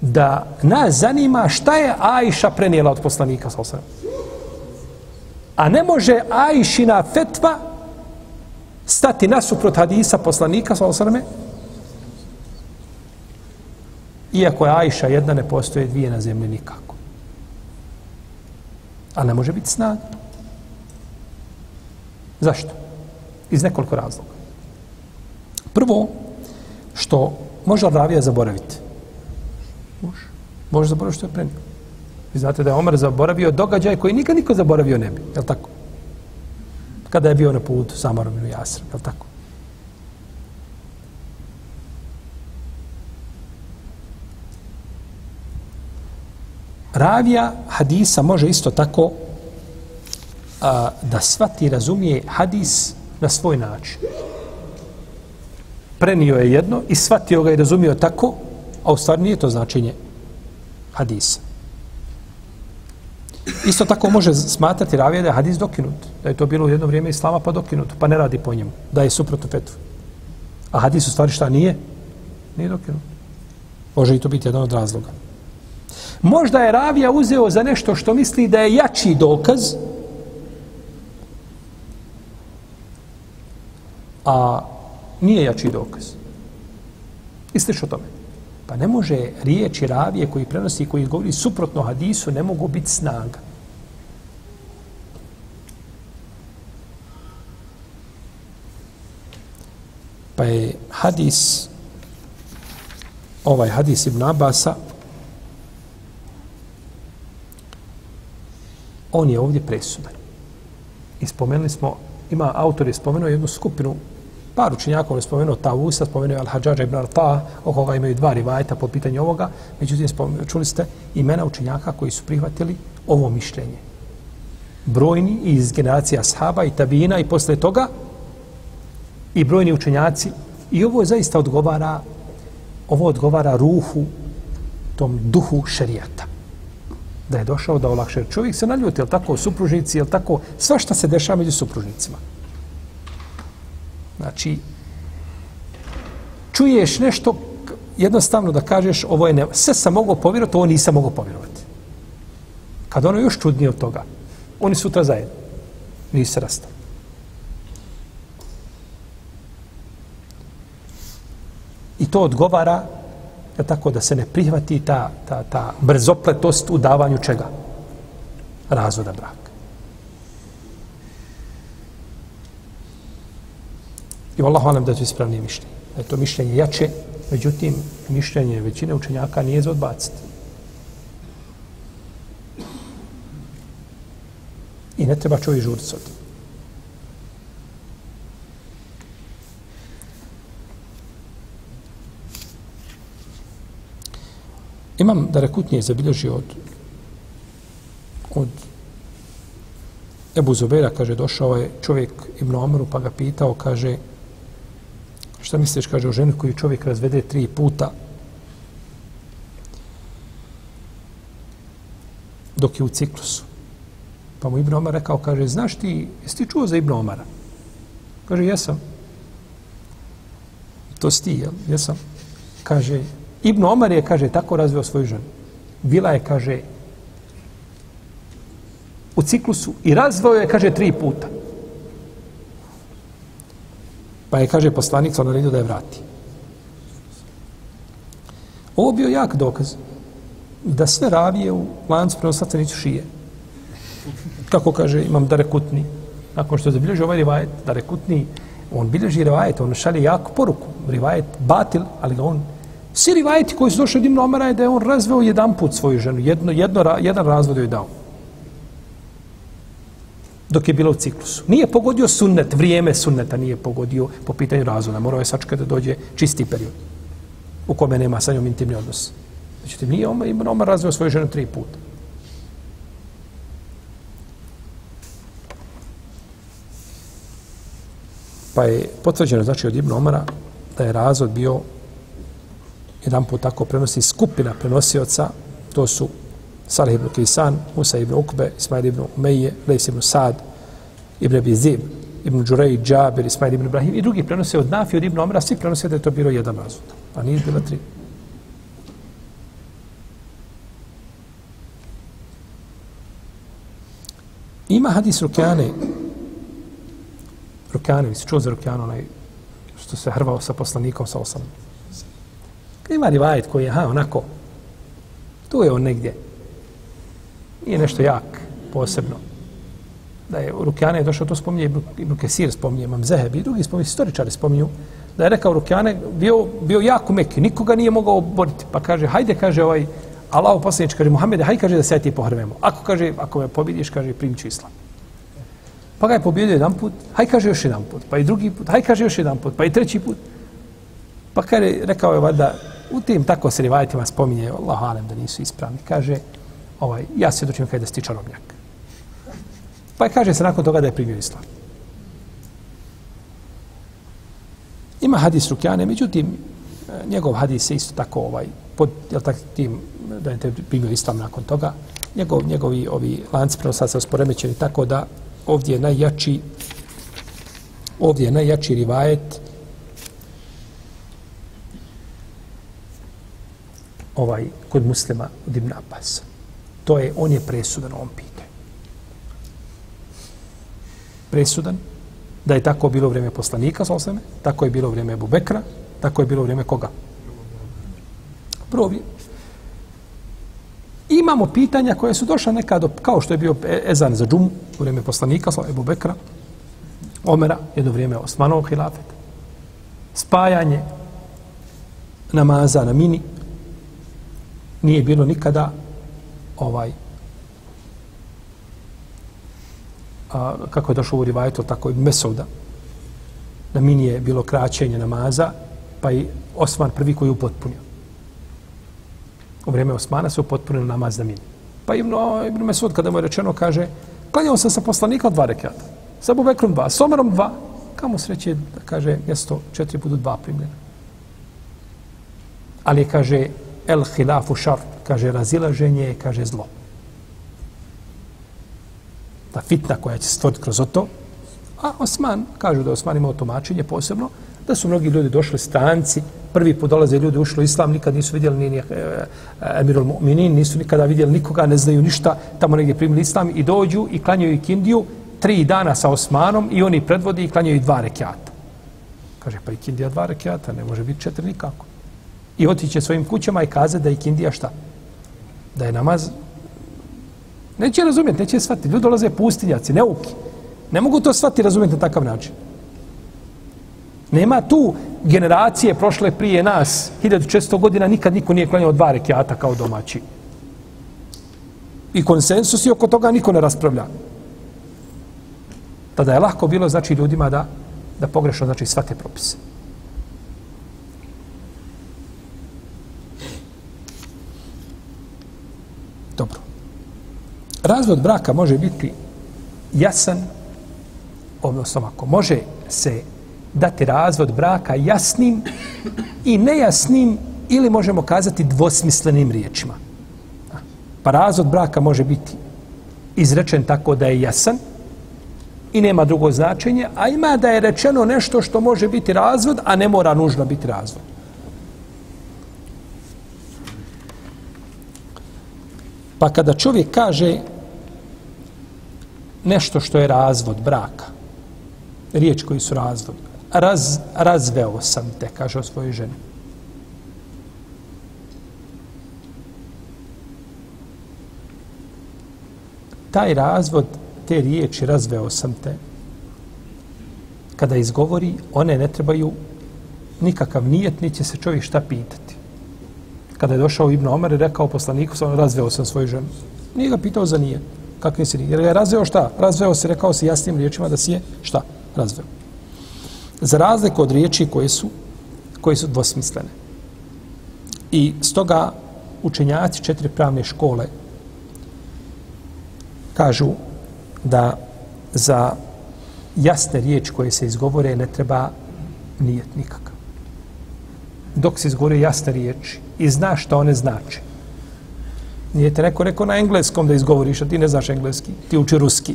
da nas zanima šta je Ajša prenijela od poslanika sa osram. A ne može Ajšina fetva stati nasuprot hadisa poslanika sa osrame, iako je Ajša jedna, ne postoje dvije na zemlji nikako. A ne može biti snaga. Zašto? Iz nekoliko razloga. Prvo, što može ravija zaboraviti. Može. Može zaboraviti što je prenio. Vi znate da je Omar zaboravio događaj koji nikad niko zaboravio ne bi. Je li tako? Kada je bio na putu sa Omarom i Jasrem, Je li tako? Ravija hadisa može isto tako a, da svati razumije hadis na svoj način. Prenio je jedno i shvatio ga i razumio tako a u stvari nije to značenje hadisa. Isto tako može smatrati ravija da je hadis dokinut, da je to bilo u jedno vrijeme islama pa dokinut, pa ne radi po njemu, da je suprotno fetvu. A hadis u stvari šta nije? Nije dokinut. Može i to biti jedan od razloga. Možda je ravija uzeo za nešto što misli da je jači dokaz, a nije jači dokaz. I o tome. Pa ne može riječi ravije koji prenosi i koji govori suprotno hadisu, ne mogu biti snaga. Pa je hadis, ovaj hadis Ibn Abasa, on je ovdje presudan. I spomenuli smo, ima autor je spomenuo jednu skupinu, par učenjaka je spomenuo Tavusa, spomenuo Al-Hadžađa ibn Al-Ta, o koga imaju dva rivajeta po pitanju ovoga, međutim čuli ste imena učenjaka koji su prihvatili ovo mišljenje. Brojni iz generacija Ashaba i Tabina i posle toga i brojni učenjaci i ovo je zaista odgovara ovo odgovara ruhu tom duhu šerijata da je došao da olakše. Čovjek se naljuti, je tako, supružnici, je tako, sva šta se dešava među supružnicima. Znači, čuješ nešto, jednostavno da kažeš, ovo je ne... Sve sam mogao povjerovati, ovo nisam mogao povjerovati. Kad ono još čudnije od toga, oni sutra zajedno. Nisu se rastali. I to odgovara je tako da se ne prihvati ta, ta, ta brzopletost u davanju čega? Razvoda braka. I Allah hvalim da je to ispravnije mišljenje. Da je to mišljenje jače, međutim, mišljenje većine učenjaka nije za odbaciti. I ne treba čovjek žuriti s Imam da rekutnije zabilježio od od Ebu Zubera, kaže, došao je čovjek Ibn Omeru pa ga pitao, kaže, šta misliš, kaže, o ženi koju čovjek razvede tri puta dok je u ciklusu. Pa mu Ibn Omar rekao, kaže, znaš ti, jesi ti čuo za Ibn Omara? Kaže, jesam. To si ti, jel? Jesam. Kaže, Ibn Omar je, kaže, tako razveo svoju ženu. Bila je, kaže, u ciklusu i razveo je, kaže, tri puta. Pa je, kaže, poslanica naredio da je vrati. Ovo bio jak dokaz da sve ravije u lancu prenosaca nisu šije. Kako kaže, imam da rekutni. Nakon što je zabilježio ovaj rivajet, da rekutni, on bilježi rivajet, on šalje jaku poruku. Rivajet batil, ali on Svi rivajeti koji su došli od Ibn Omara je da je on razveo jedan put svoju ženu. Jedno, jedno, jedan razvod joj dao. Dok je bila u ciklusu. Nije pogodio sunnet, vrijeme sunneta nije pogodio po pitanju razvoda. Morao je sačekati da dođe čisti period u kome nema sa njom intimni odnos. Međutim, nije Omar, Ibn Omar razveo svoju ženu tri puta. Pa je potvrđeno, znači, od Ibn Omara da je razvod bio jedan put tako prenosi skupina prenosioca, to su Salih ibn Kisan, Musa ibn Ukbe, Ismail ibn Umeje, Lejs ibn Sad, ibn Abizib, ibn Đurej, Džabir, Ismail ibn Ibrahim i drugi prenose od Nafi, od ibn Omra, svi prenose da je to bilo jedan razvod, a nije bilo tri. Ima hadis Rukjane, Rukjane, vi se čuo za Rukjane, onaj što se hrvao sa poslanikom, sa osam. Ima rivajet koji je, ha, onako, tu je on negdje. Nije nešto jak, posebno. Da je Rukjane došao, to spominje Ibn, Ibn Kesir, spominje Imam Zeheb i drugi spominje, historičari spominju, da je rekao Rukjane, bio, bio jako meki, nikoga nije mogao boriti. Pa kaže, hajde, kaže ovaj, Allaho poslanič, kaže, Muhammede, hajde, kaže da se ti pohrvemo. Ako kaže, ako me pobjediš, kaže, primit ću islam. Pa ga je pobjedio jedan put, hajde, kaže još jedan put, pa i drugi put, hajde, kaže još jedan put, pa i treći put. Pa kaže, rekao je valjda, U tim tako se rivajetima spominje, Allah alem da nisu ispravni. Kaže, ovaj, ja se dočim kada si čarobnjak. Pa je kaže se nakon toga da je primio islam. Ima hadis Rukjane, međutim, njegov hadis je isto tako, ovaj, pod, jel tak, tim, da je primio islam nakon toga, njegov, njegovi ovi lanci prenosa se osporemećeni tako da ovdje je najjači ovdje je najjači rivajet ovaj, kod muslima od Ibn Abbas. To je, on je presudan ovom pitanju. Presudan da je tako bilo vrijeme poslanika, sa tako je bilo vrijeme Ebu Bekra, tako je bilo vrijeme koga? Prvo, imamo pitanja koje su došla nekad, kao što je bio e- Ezan za džumu u vrijeme poslanika, sa Ebu Bekra, Omera, jedno vrijeme Osmanovog hilafet, spajanje namaza na mini, nije bilo nikada ovaj a, kako je došlo u rivajetu, tako i Mesouda, da mi nije bilo kraćenje namaza, pa i Osman prvi koji je upotpunio. U vrijeme Osmana se upotpunio namaz na mini. Pa Ibn, Ibn Mesud, kada mu je rečeno, kaže, klanjao sam sa poslanika dva rekata, sa Bubekrom dva, s Omerom dva, kamo sreće da kaže mjesto četiri budu dva primljena. Ali kaže, el hilafu šart, kaže, razilaženje, kaže, zlo ta fitna koja će stvoriti kroz to. A Osman, kažu da Osman imao tumačenje posebno, da su mnogi ljudi došli stanci, prvi put dolaze ljudi ušli u islam, nikad nisu vidjeli ni ni eh, eh, Emirul Mu'minin, nisu nikada vidjeli nikoga, ne znaju ništa, tamo negdje primili islam i dođu i klanjaju i kindiju tri dana sa Osmanom i oni predvodi i klanjaju dva rekiata. Kaže, pa i kindija dva rekiata, ne može biti četiri nikako. I otiće svojim kućama i kaze da je kindija šta? Da je namaz Neće razumjeti, neće shvatiti. Ljudi dolaze pustinjaci, neuki. Ne mogu to shvatiti razumjeti na takav način. Nema tu generacije prošle prije nas, 1600 godina, nikad niko nije klanjao dva rekiata kao domaći. I konsensus i oko toga niko ne raspravlja. Tada je lahko bilo, znači, ljudima da, da pogrešno, znači, svate propise. Dobro. Razvod braka može biti jasan, odnosno ako može se dati razvod braka jasnim i nejasnim ili možemo kazati dvosmislenim riječima. Pa razvod braka može biti izrečen tako da je jasan i nema drugo značenje, a ima da je rečeno nešto što može biti razvod, a ne mora nužno biti razvod. Pa kada čovjek kaže nešto što je razvod braka. Riječ koji su razvod. Raz, razveo sam te, kaže o svojoj ženi. Taj razvod, te riječi razveo sam te, kada izgovori, one ne trebaju nikakav nijet, niti će se čovjek šta pitati. Kada je došao Ibn Omer i rekao poslaniku, sam razveo sam svoju ženu. Nije ga pitao za nije. kakvi si Jer je razveo šta? Razveo se, rekao se jasnim riječima da si je šta? Razveo. Za razliku od riječi koje su, koje su dvosmislene. I stoga učenjaci četiri pravne škole kažu da za jasne riječi koje se izgovore ne treba nijet nikak. Dok se izgovore jasne riječi i zna što one znači, Nije te neko rekao na engleskom da izgovoriš, a ti ne znaš engleski, ti uči ruski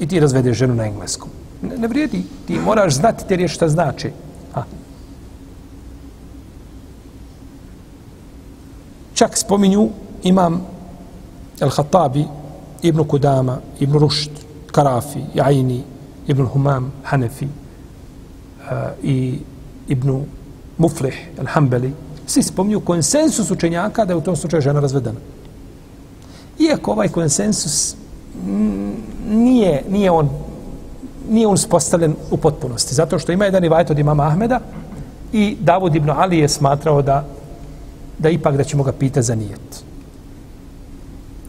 i ti razvedeš ženu na engleskom. Ne, ne vrijedi, ti moraš znati te riječi šta znači. Ha. Čak spominju imam El Hatabi, Ibn Kudama, Ibn Rušt, Karafi, Jaini, Ibn Humam, Hanefi uh, i Ibn Muflih, El Hanbali, svi spominju konsensus učenjaka da je u tom slučaju žena razvedena. Iako ovaj konsensus nije, nije on nije on spostavljen u potpunosti. Zato što ima jedan i vajt od imama Ahmeda i Davud ibn Ali je smatrao da, da ipak da ćemo ga pita za nijet.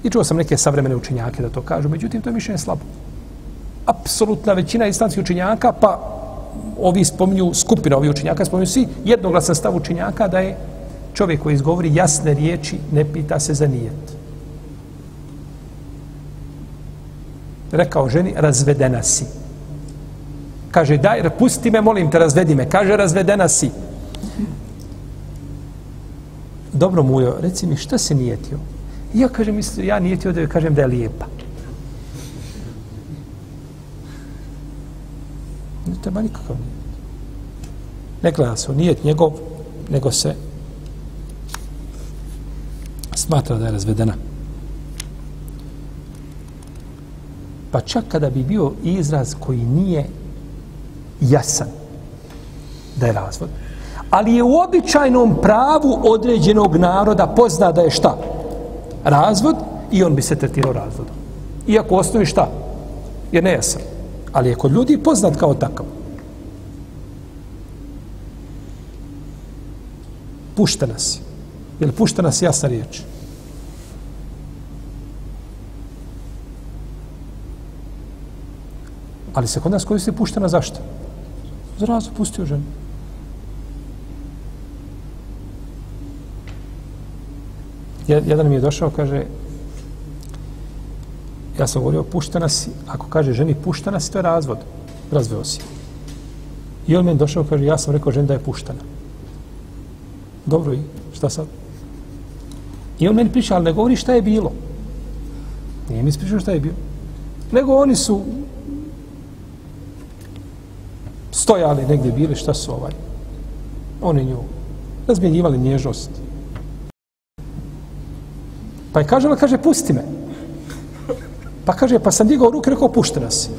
I čuo sam neke savremene učenjake da to kažu, međutim to je mišljenje slabo. Apsolutna većina islamskih učenjaka, pa ovi spominju, skupina ovi učenjaka spominju svi jednoglasan stav učenjaka da je čovjek koji izgovori jasne riječi ne pita se za nijet. rekao ženi, razvedena si. Kaže, daj, pusti me, molim te, razvedi me. Kaže, razvedena si. Dobro, mujo, reci mi, šta se nijetio? Ja kažem, ja nijetio da joj kažem da je lijepa. Ne treba nikakav nijet. Ne gleda se, nijet njegov, nego se smatra da je razvedena. Pa čak kada bi bio izraz koji nije jasan da je razvod, ali je u običajnom pravu određenog naroda pozna da je šta? Razvod i on bi se tretirao razvodom. Iako osnovi šta? Je nejasan. Ali je kod ljudi poznat kao takav. Puštena si. Je li puštena si jasna riječ? Ali se kod nas koristi puštena zašto? Za razvod pustio ženu. Jedan mi je došao, kaže, ja sam govorio, puštena si, ako kaže ženi puštena si, to je razvod. Razveo si. I on mi je došao, kaže, ja sam rekao ženi da je puštena. Dobro, i šta sad? I on meni priča, ali ne govori šta je bilo. Nije mi ispričao šta je bilo. Nego oni su stojali negdje bili, šta su ovaj. Oni nju razmjenjivali nježnost. Pa je kaže, kaže, pusti me. Pa kaže, pa sam digao ruke, rekao, pušte nas.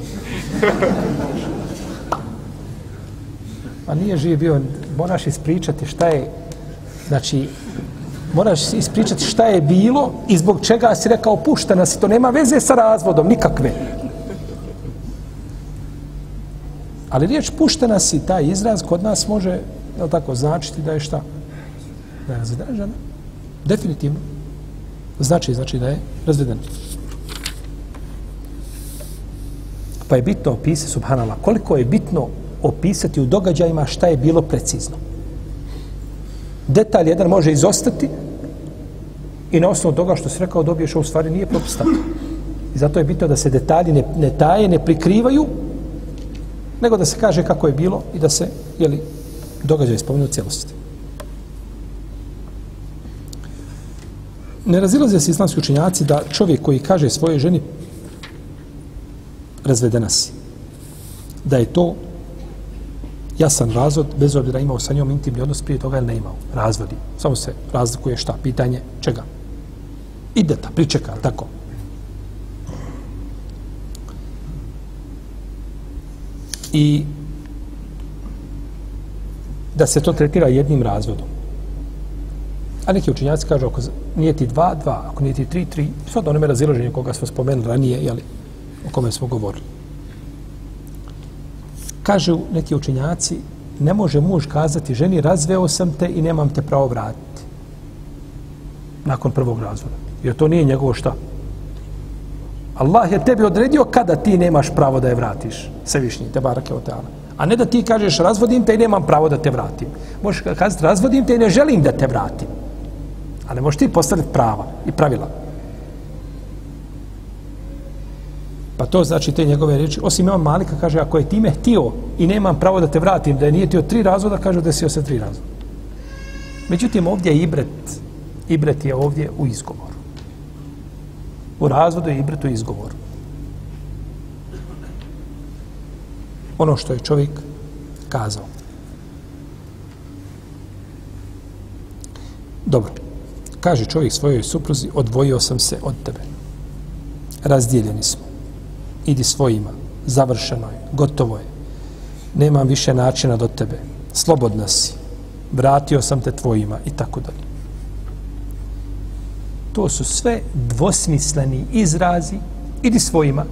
Pa nije živ bio, moraš ispričati šta je, znači, moraš ispričati šta je bilo i zbog čega si rekao puštena si. to nema veze sa razvodom, nikakve. Ali riječ puštena si, taj izraz kod nas može, je tako, značiti da je šta? Da je razvedena. Definitivno. Znači, znači da je razvedena. Pa je bitno opisati, subhanallah, koliko je bitno opisati u događajima šta je bilo precizno. Detalj jedan može izostati i na osnovu toga što se rekao dobiješ u stvari nije propustano. I zato je bitno da se detalji ne, ne taje, ne prikrivaju, nego da se kaže kako je bilo i da se jeli, događaj spomenu u cijelosti. Ne razilaze se islamski učenjaci da čovjek koji kaže svoje ženi razvedena si. Da je to jasan razvod, bez obzira imao sa njom intimni odnos prije toga ili ne imao. Razvodi. Samo se razlikuje šta? Pitanje čega? Ideta, pričeka, tako. I da se to tretira jednim razvodom. A neki učinjaci kažu, ako nije ti dva, dva, ako nije ti tri, tri, sad onome razilaženje koga smo spomenuli ranije, jeli, o kome smo govorili. Kažu neki učenjaci, ne može muž kazati ženi, razveo sam te i nemam te pravo vratiti. Nakon prvog razvoda. Jer to nije njegovo šta. Allah je tebi odredio kada ti nemaš pravo da je vratiš. Svevišnji, te barake o teala. A ne da ti kažeš razvodim te i nemam pravo da te vratim. Možeš kazati razvodim te i ne želim da te vratim. A ne možeš ti postaviti prava i pravila. Pa to znači te njegove riječi. Osim imam Malika, kaže, ako je time htio i nemam pravo da te vratim, da je nije tio tri razvoda, kaže, da si se tri razvoda. Međutim, ovdje je ibret. Ibret je ovdje u izgovoru. U razvodu je ibret u izgovoru. Ono što je čovjek kazao. Dobro. Kaže čovjek svojoj supruzi, odvojio sam se od tebe. Razdijeljeni smo idi svojima, završeno je, gotovo je, nemam više načina do tebe, slobodna si, vratio sam te tvojima i tako dalje. To su sve dvosmisleni izrazi, idi svojima,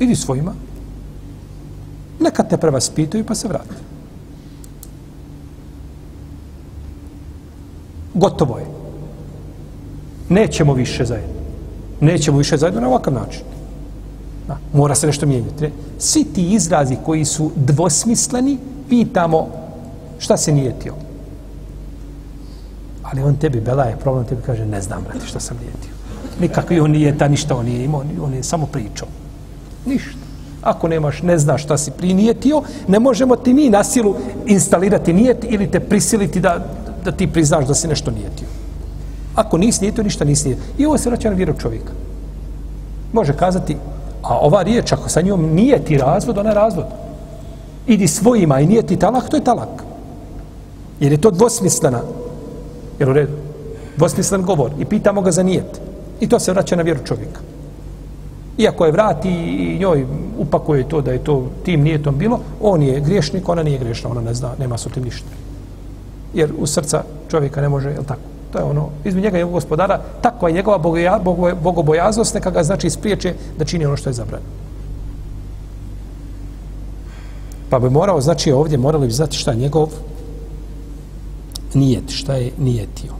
idi svojima, neka te prevaspituju pa se vrati. Gotovo je. Nećemo više zajedno nećemo više zajedno na ovakav način. Da, mora se nešto mijenjati. Svi ti izrazi koji su dvosmisleni, pitamo šta se nijetio. Ali on tebi, Bela je problem, tebi kaže, ne znam, brate, šta sam nijetio. Nikakvi on nije ta, ništa on nije imao, on je samo pričao. Ništa. Ako nemaš, ne znaš šta si prinijetio, ne možemo ti mi na silu instalirati nijet ili te prisiliti da, da ti priznaš da si nešto nijetio. Ako nisi nije ništa nisi nije. I ovo se vraća na vjeru čovjeka. Može kazati, a ova riječ, ako sa njom nije ti razvod, ona je razvod. Idi svojima i nije ti talak, to je talak. Jer je to dvosmislena. Jer u redu. dvosmislen govor i pitamo ga za nijet. I to se vraća na vjeru čovjeka. Iako je vrati i njoj upakuje to da je to tim nijetom bilo, on je griješnik, ona nije griješna, ona ne zna, nema su tim ništa. Jer u srca čovjeka ne može, jel tako? To je ono, između njega i njegovog gospodara, takva je njegova bogoja, bogo, bogobojaznost, neka ga znači ispriječe da čini ono što je zabranjeno. Pa bi morao, znači ovdje morali bi znati šta je njegov nijet, šta je nijetio.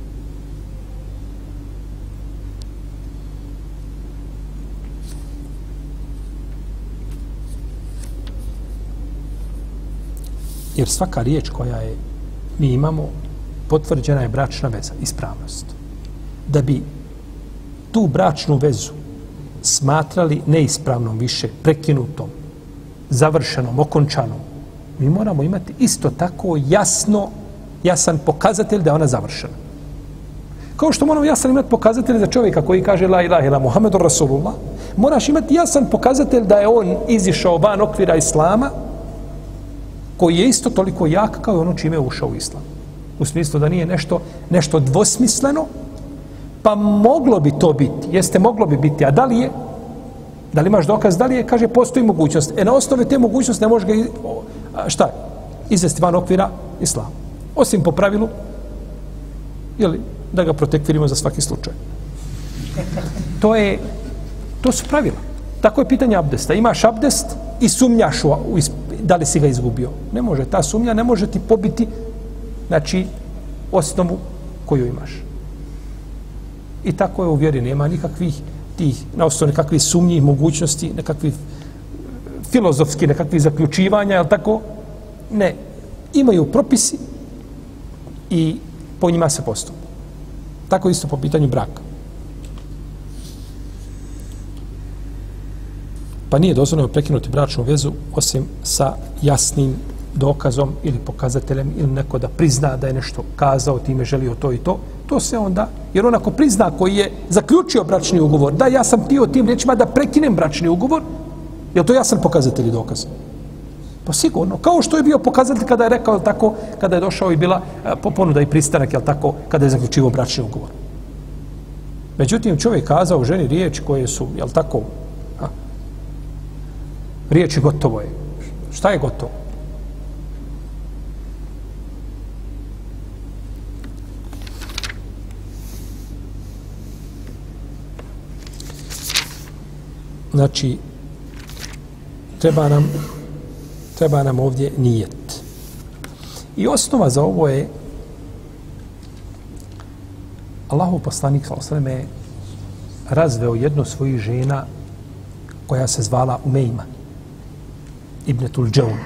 Jer svaka riječ koja je mi imamo, potvrđena je bračna veza, ispravnost. Da bi tu bračnu vezu smatrali neispravnom više, prekinutom, završenom, okončanom, mi moramo imati isto tako jasno, jasan pokazatelj da je ona završena. Kao što moramo jasan imati pokazatelj za čovjeka koji kaže la ilaha ila Muhammedu Rasulullah, moraš imati jasan pokazatelj da je on izišao van okvira Islama, koji je isto toliko jak kao ono čime je ušao u islam. U smislu da nije nešto, nešto dvosmisleno, pa moglo bi to biti, jeste moglo bi biti, a da li je, da li imaš dokaz, da li je, kaže, postoji mogućnost. E na osnovi te mogućnosti ne može ga, šta, izvesti van okvira islama. Osim po pravilu, jeli, da ga protekvirimo za svaki slučaj. To je, to su pravila. Tako je pitanje abdesta. Imaš abdest i sumnjaš u, u, da li si ga izgubio. Ne može, ta sumnja ne može ti pobiti, znači, osnovu koju imaš. I tako je u vjeri, nema nikakvih tih, na osnovu nekakvih sumnji, mogućnosti, nekakvih eh, filozofski, nekakvih zaključivanja, je tako? Ne. Imaju propisi i po njima se postupa. Tako isto po pitanju braka. Pa nije dozvoljeno prekinuti bračnu vezu osim sa jasnim dokazom ili pokazateljem ili neko da prizna da je nešto kazao, time želio to i to, to se onda, jer onako prizna koji je zaključio bračni ugovor, da ja sam tio tim riječima da prekinem bračni ugovor, je to jasan pokazatelj i dokaz? Pa sigurno, kao što je bio pokazatelj kada je rekao tako, kada je došao i bila e, ponuda i pristanak, jel tako, kada je zaključivo bračni ugovor. Međutim, čovjek kazao ženi riječi koje su, jel tako, riječi gotovo je. Šta je gotovo? Znači, treba nam, treba nam ovdje nijet. I osnova za ovo je Allahu poslanik sa je razveo jednu svojih žena koja se zvala Umejma. Ibnetul Džaun.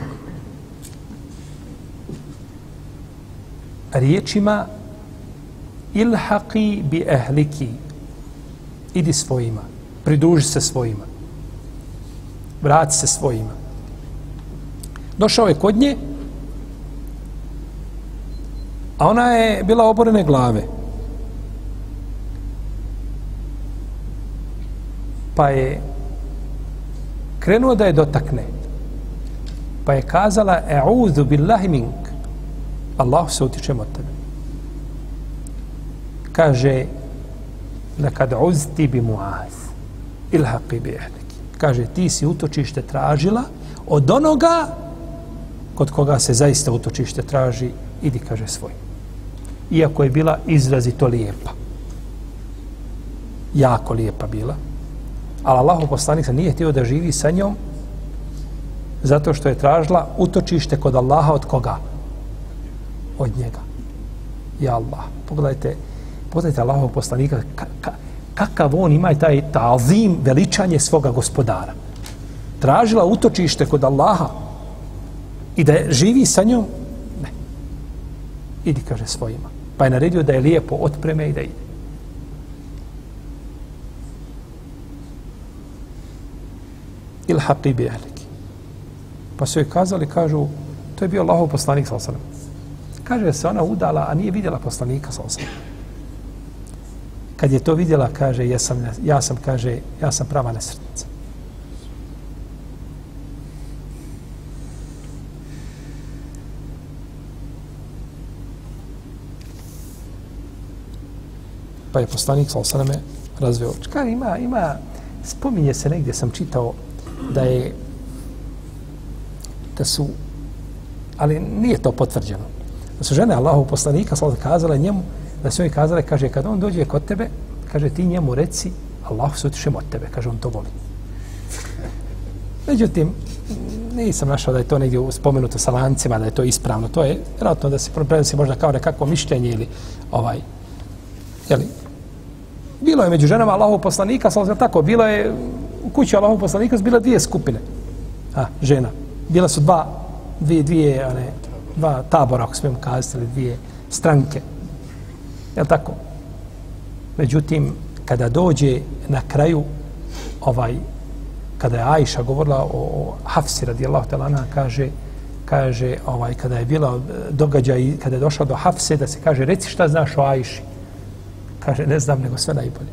Riječima ilhaqi bi ehliki idi svojima, pridruži se svojima, vrati se svojima. Došao je kod nje, a ona je bila oborene glave. Pa je krenuo da je dotakne. Pa je kazala, e'udhu billahi mink. Allahu se utičem od tebe. Kaže, nekad uzti bi muaz. Ilhaqi bi ehliki. Kaže, ti si utočište tražila od onoga kod koga se zaista utočište traži, idi, kaže, svoj. Iako je bila izrazito lijepa. Jako lijepa bila. Ali Allah poslanik nije htio da živi sa njom zato što je tražila utočište kod Allaha od koga? Od njega. Ja Allah. Pogledajte, pogledajte Allahov poslanika ka, ka, kakav on ima taj tazim, veličanje svoga gospodara. Tražila utočište kod Allaha i da živi sa njom? Ne. Idi, kaže svojima. Pa je naredio da je lijepo otpreme i da ide. Ilhaqi bi ahliki. Pa su joj kazali, kažu, to je bio Allahov poslanik, sa osanem. Kaže se ona udala, a nije vidjela poslanika, sa osanem. Kad je to vidjela, kaže, ja sam, ja sam, kaže, ja sam prava nesretnica. Pa je poslanik sa osaname razveo. Kaže, ima, ima, spominje se negdje, sam čitao da je, da su, ali nije to potvrđeno, da su žene Allahov poslanika sa kazale njemu, da su joj kazale, kaže, kad on dođe kod tebe, kaže, ti njemu reci, Allah se utišem od tebe, kaže, on to voli. Međutim, nisam našao da je to negdje spomenuto sa lancima, da je to ispravno. To je vjerojatno da se prenosi možda kao nekako mišljenje ili ovaj, jeli, bilo je među ženama Allahov poslanika, sa tako, bilo je u kući Allahov poslanika, su bila dvije skupine a, žena. Bila su dva, dvije, dvije, one, dva tabora, ako smijem kazati, ili dvije stranke. Je tako? Međutim, kada dođe na kraju ovaj kada je Ajša govorila o, o Hafsi radijallahu ta'ala ona kaže kaže ovaj kada je bila događaj kada je došao do Hafse da se kaže reci šta znaš o Ajši kaže ne znam nego sve najbolje.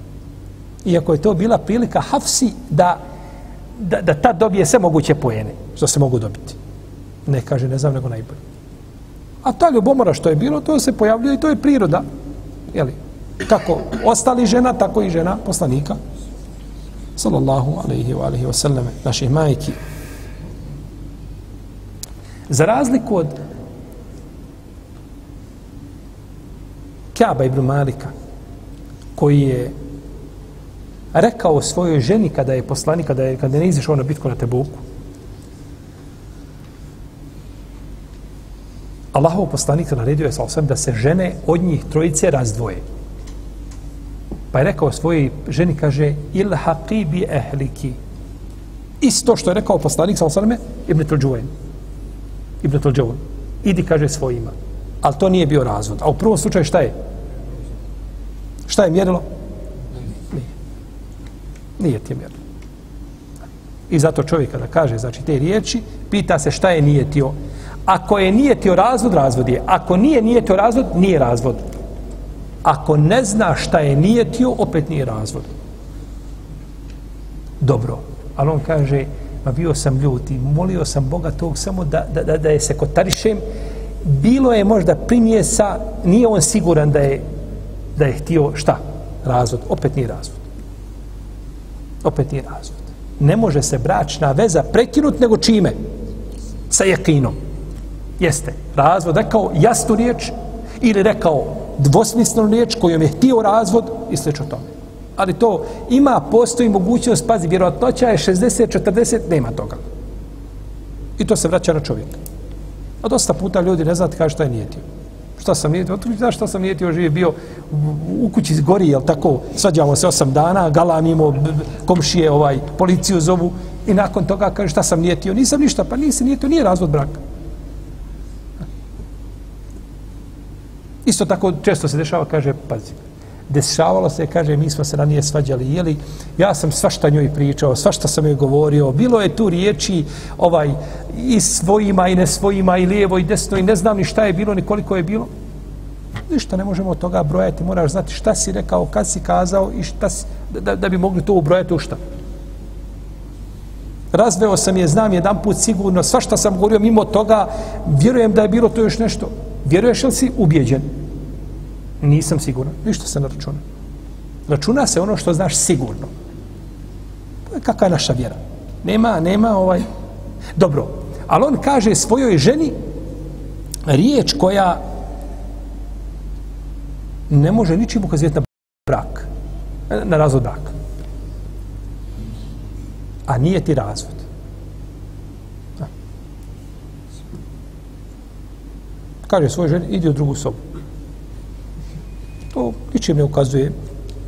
Iako je to bila prilika Hafsi da da, da ta dobije sve moguće pojene što se mogu dobiti. Ne kaže ne znam nego najbolje. A ta ljubomora što je bilo to se pojavljuje i to je priroda. Jeli, kako ostali žena tako i žena poslanika sallallahu alaihi wa alaihi wa sallam, naših majki. Za razliku od Kaaba ibn Malika, koji je rekao svojoj ženi kada je poslanik, kada je, kada je ne izišao na bitku na Tebuku, Allahov poslanik naredio je sa da se žene od njih trojice razdvoje. Pa je rekao svojoj ženi, kaže, ilhaqi bi ehliki. Isto što je rekao poslanik, sa osaname, Ibn Tulđuvain. Ibn Tulđuvain. Idi, kaže, svojima. Ali to nije bio razvod. A u prvom slučaju šta je? Šta je mjerilo? Nije. Nije ti mjerilo. I zato čovjek kada kaže, znači, te riječi, pita se šta je nijetio. Ako je nijetio razvod, razvod je. Ako nije nijetio razvod, nije razvod ako ne zna šta je nijetio, opet nije razvod. Dobro. Ali on kaže, ma bio sam ljut i molio sam Boga tog samo da, da, da, da je se kotarišem. Bilo je možda primjesa, nije on siguran da je, da je htio šta? Razvod. Opet nije razvod. Opet nije razvod. Ne može se bračna veza prekinuti nego čime? Sa jekinom. Jeste. Razvod rekao jasnu riječ ili rekao dvosmislenu riječ kojom je htio razvod i sl. tome. Ali to ima, postoji mogućnost, pazi, vjerojatnoća je 60-40, nema toga. I to se vraća na čovjeka. A dosta puta ljudi ne znate kaže šta je nijetio. Šta sam nijetio? Otkud znaš šta sam nijetio? Živi bio u kući gori, jel tako? Svađamo se osam dana, galamimo komšije, ovaj, policiju zovu i nakon toga kaže šta sam nijetio? Nisam ništa, pa nisi nijetio, nije razvod braka. Isto tako često se dešava, kaže, pazi, dešavalo se, kaže, mi smo se ranije svađali, jeli, ja sam svašta njoj pričao, svašta sam joj govorio, bilo je tu riječi, ovaj, i svojima i ne svojima, i lijevo i desno, i ne znam ni šta je bilo, ni koliko je bilo. Ništa ne možemo od toga brojati, moraš znati šta si rekao, kad si kazao i šta si, da, da bi mogli to ubrojati u šta. Razveo sam je, znam jedan put sigurno, svašta sam govorio mimo toga, vjerujem da je bilo to još nešto. Vjeruješ li si ubjeđen? Nisam siguran. Ništa se ne računa. Računa se ono što znaš sigurno. Kakva je naša vjera? Nema, nema ovaj... Dobro, ali on kaže svojoj ženi riječ koja ne može ničim ukazivati na brak. Na razvod braka. A nije ti razvod. Kaže svoj ženi, idi u drugu sobu. To ničim ne ukazuje,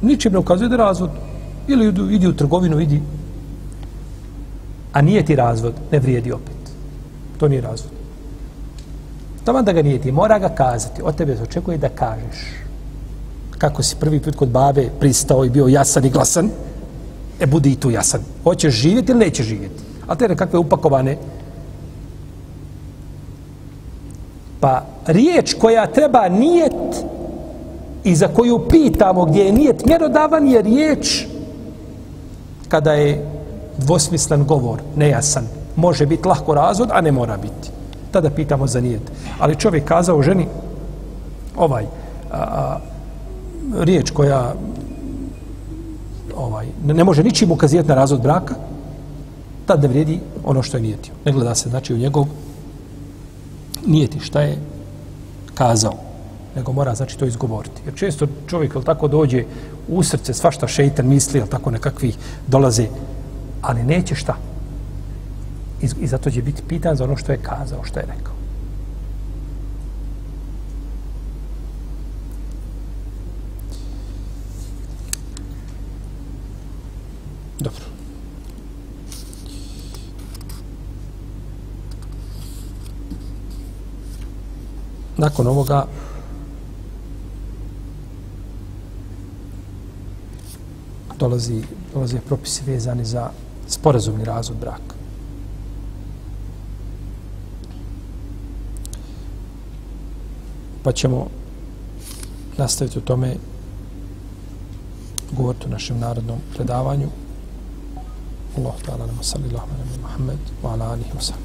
ničim ne ukazuje da razvod. Ili idu, idi u trgovinu, idi. A nije ti razvod, ne vrijedi opet. To nije razvod. Tamo da ga nije ti, mora ga kazati. Od tebe se očekuje da kažeš. Kako si prvi put kod babe pristao i bio jasan i glasan, e budi i tu jasan. Hoćeš živjeti ili nećeš živjeti. A te nekakve upakovane Pa riječ koja treba nijet i za koju pitamo gdje je nijet mjerodavan je riječ kada je dvosmislen govor, nejasan. Može biti lahko razvod, a ne mora biti. Tada pitamo za nijet. Ali čovjek kazao ženi ovaj, a, a, riječ koja ovaj, ne, ne može ničim ukazijeti na razvod braka, tad ne vrijedi ono što je nijetio. Ne gleda se, znači, u njegov nijeti šta je kazao, nego mora, znači, to izgovoriti. Jer često čovjek, jel tako, dođe u srce, svašta šeitan misli, jel tako, nekakvi dolaze, ali neće šta. I, I zato će biti pitan za ono što je kazao, što je rekao. Dobro nakon ovoga dolazi, dolazi propisi vezani za sporazumni razvod braka. pa ćemo nastaviti o tome govoriti u našem narodnom predavanju. Allah ta'ala nama salli Allahumma nama Muhammed wa ala alihi wa sallam.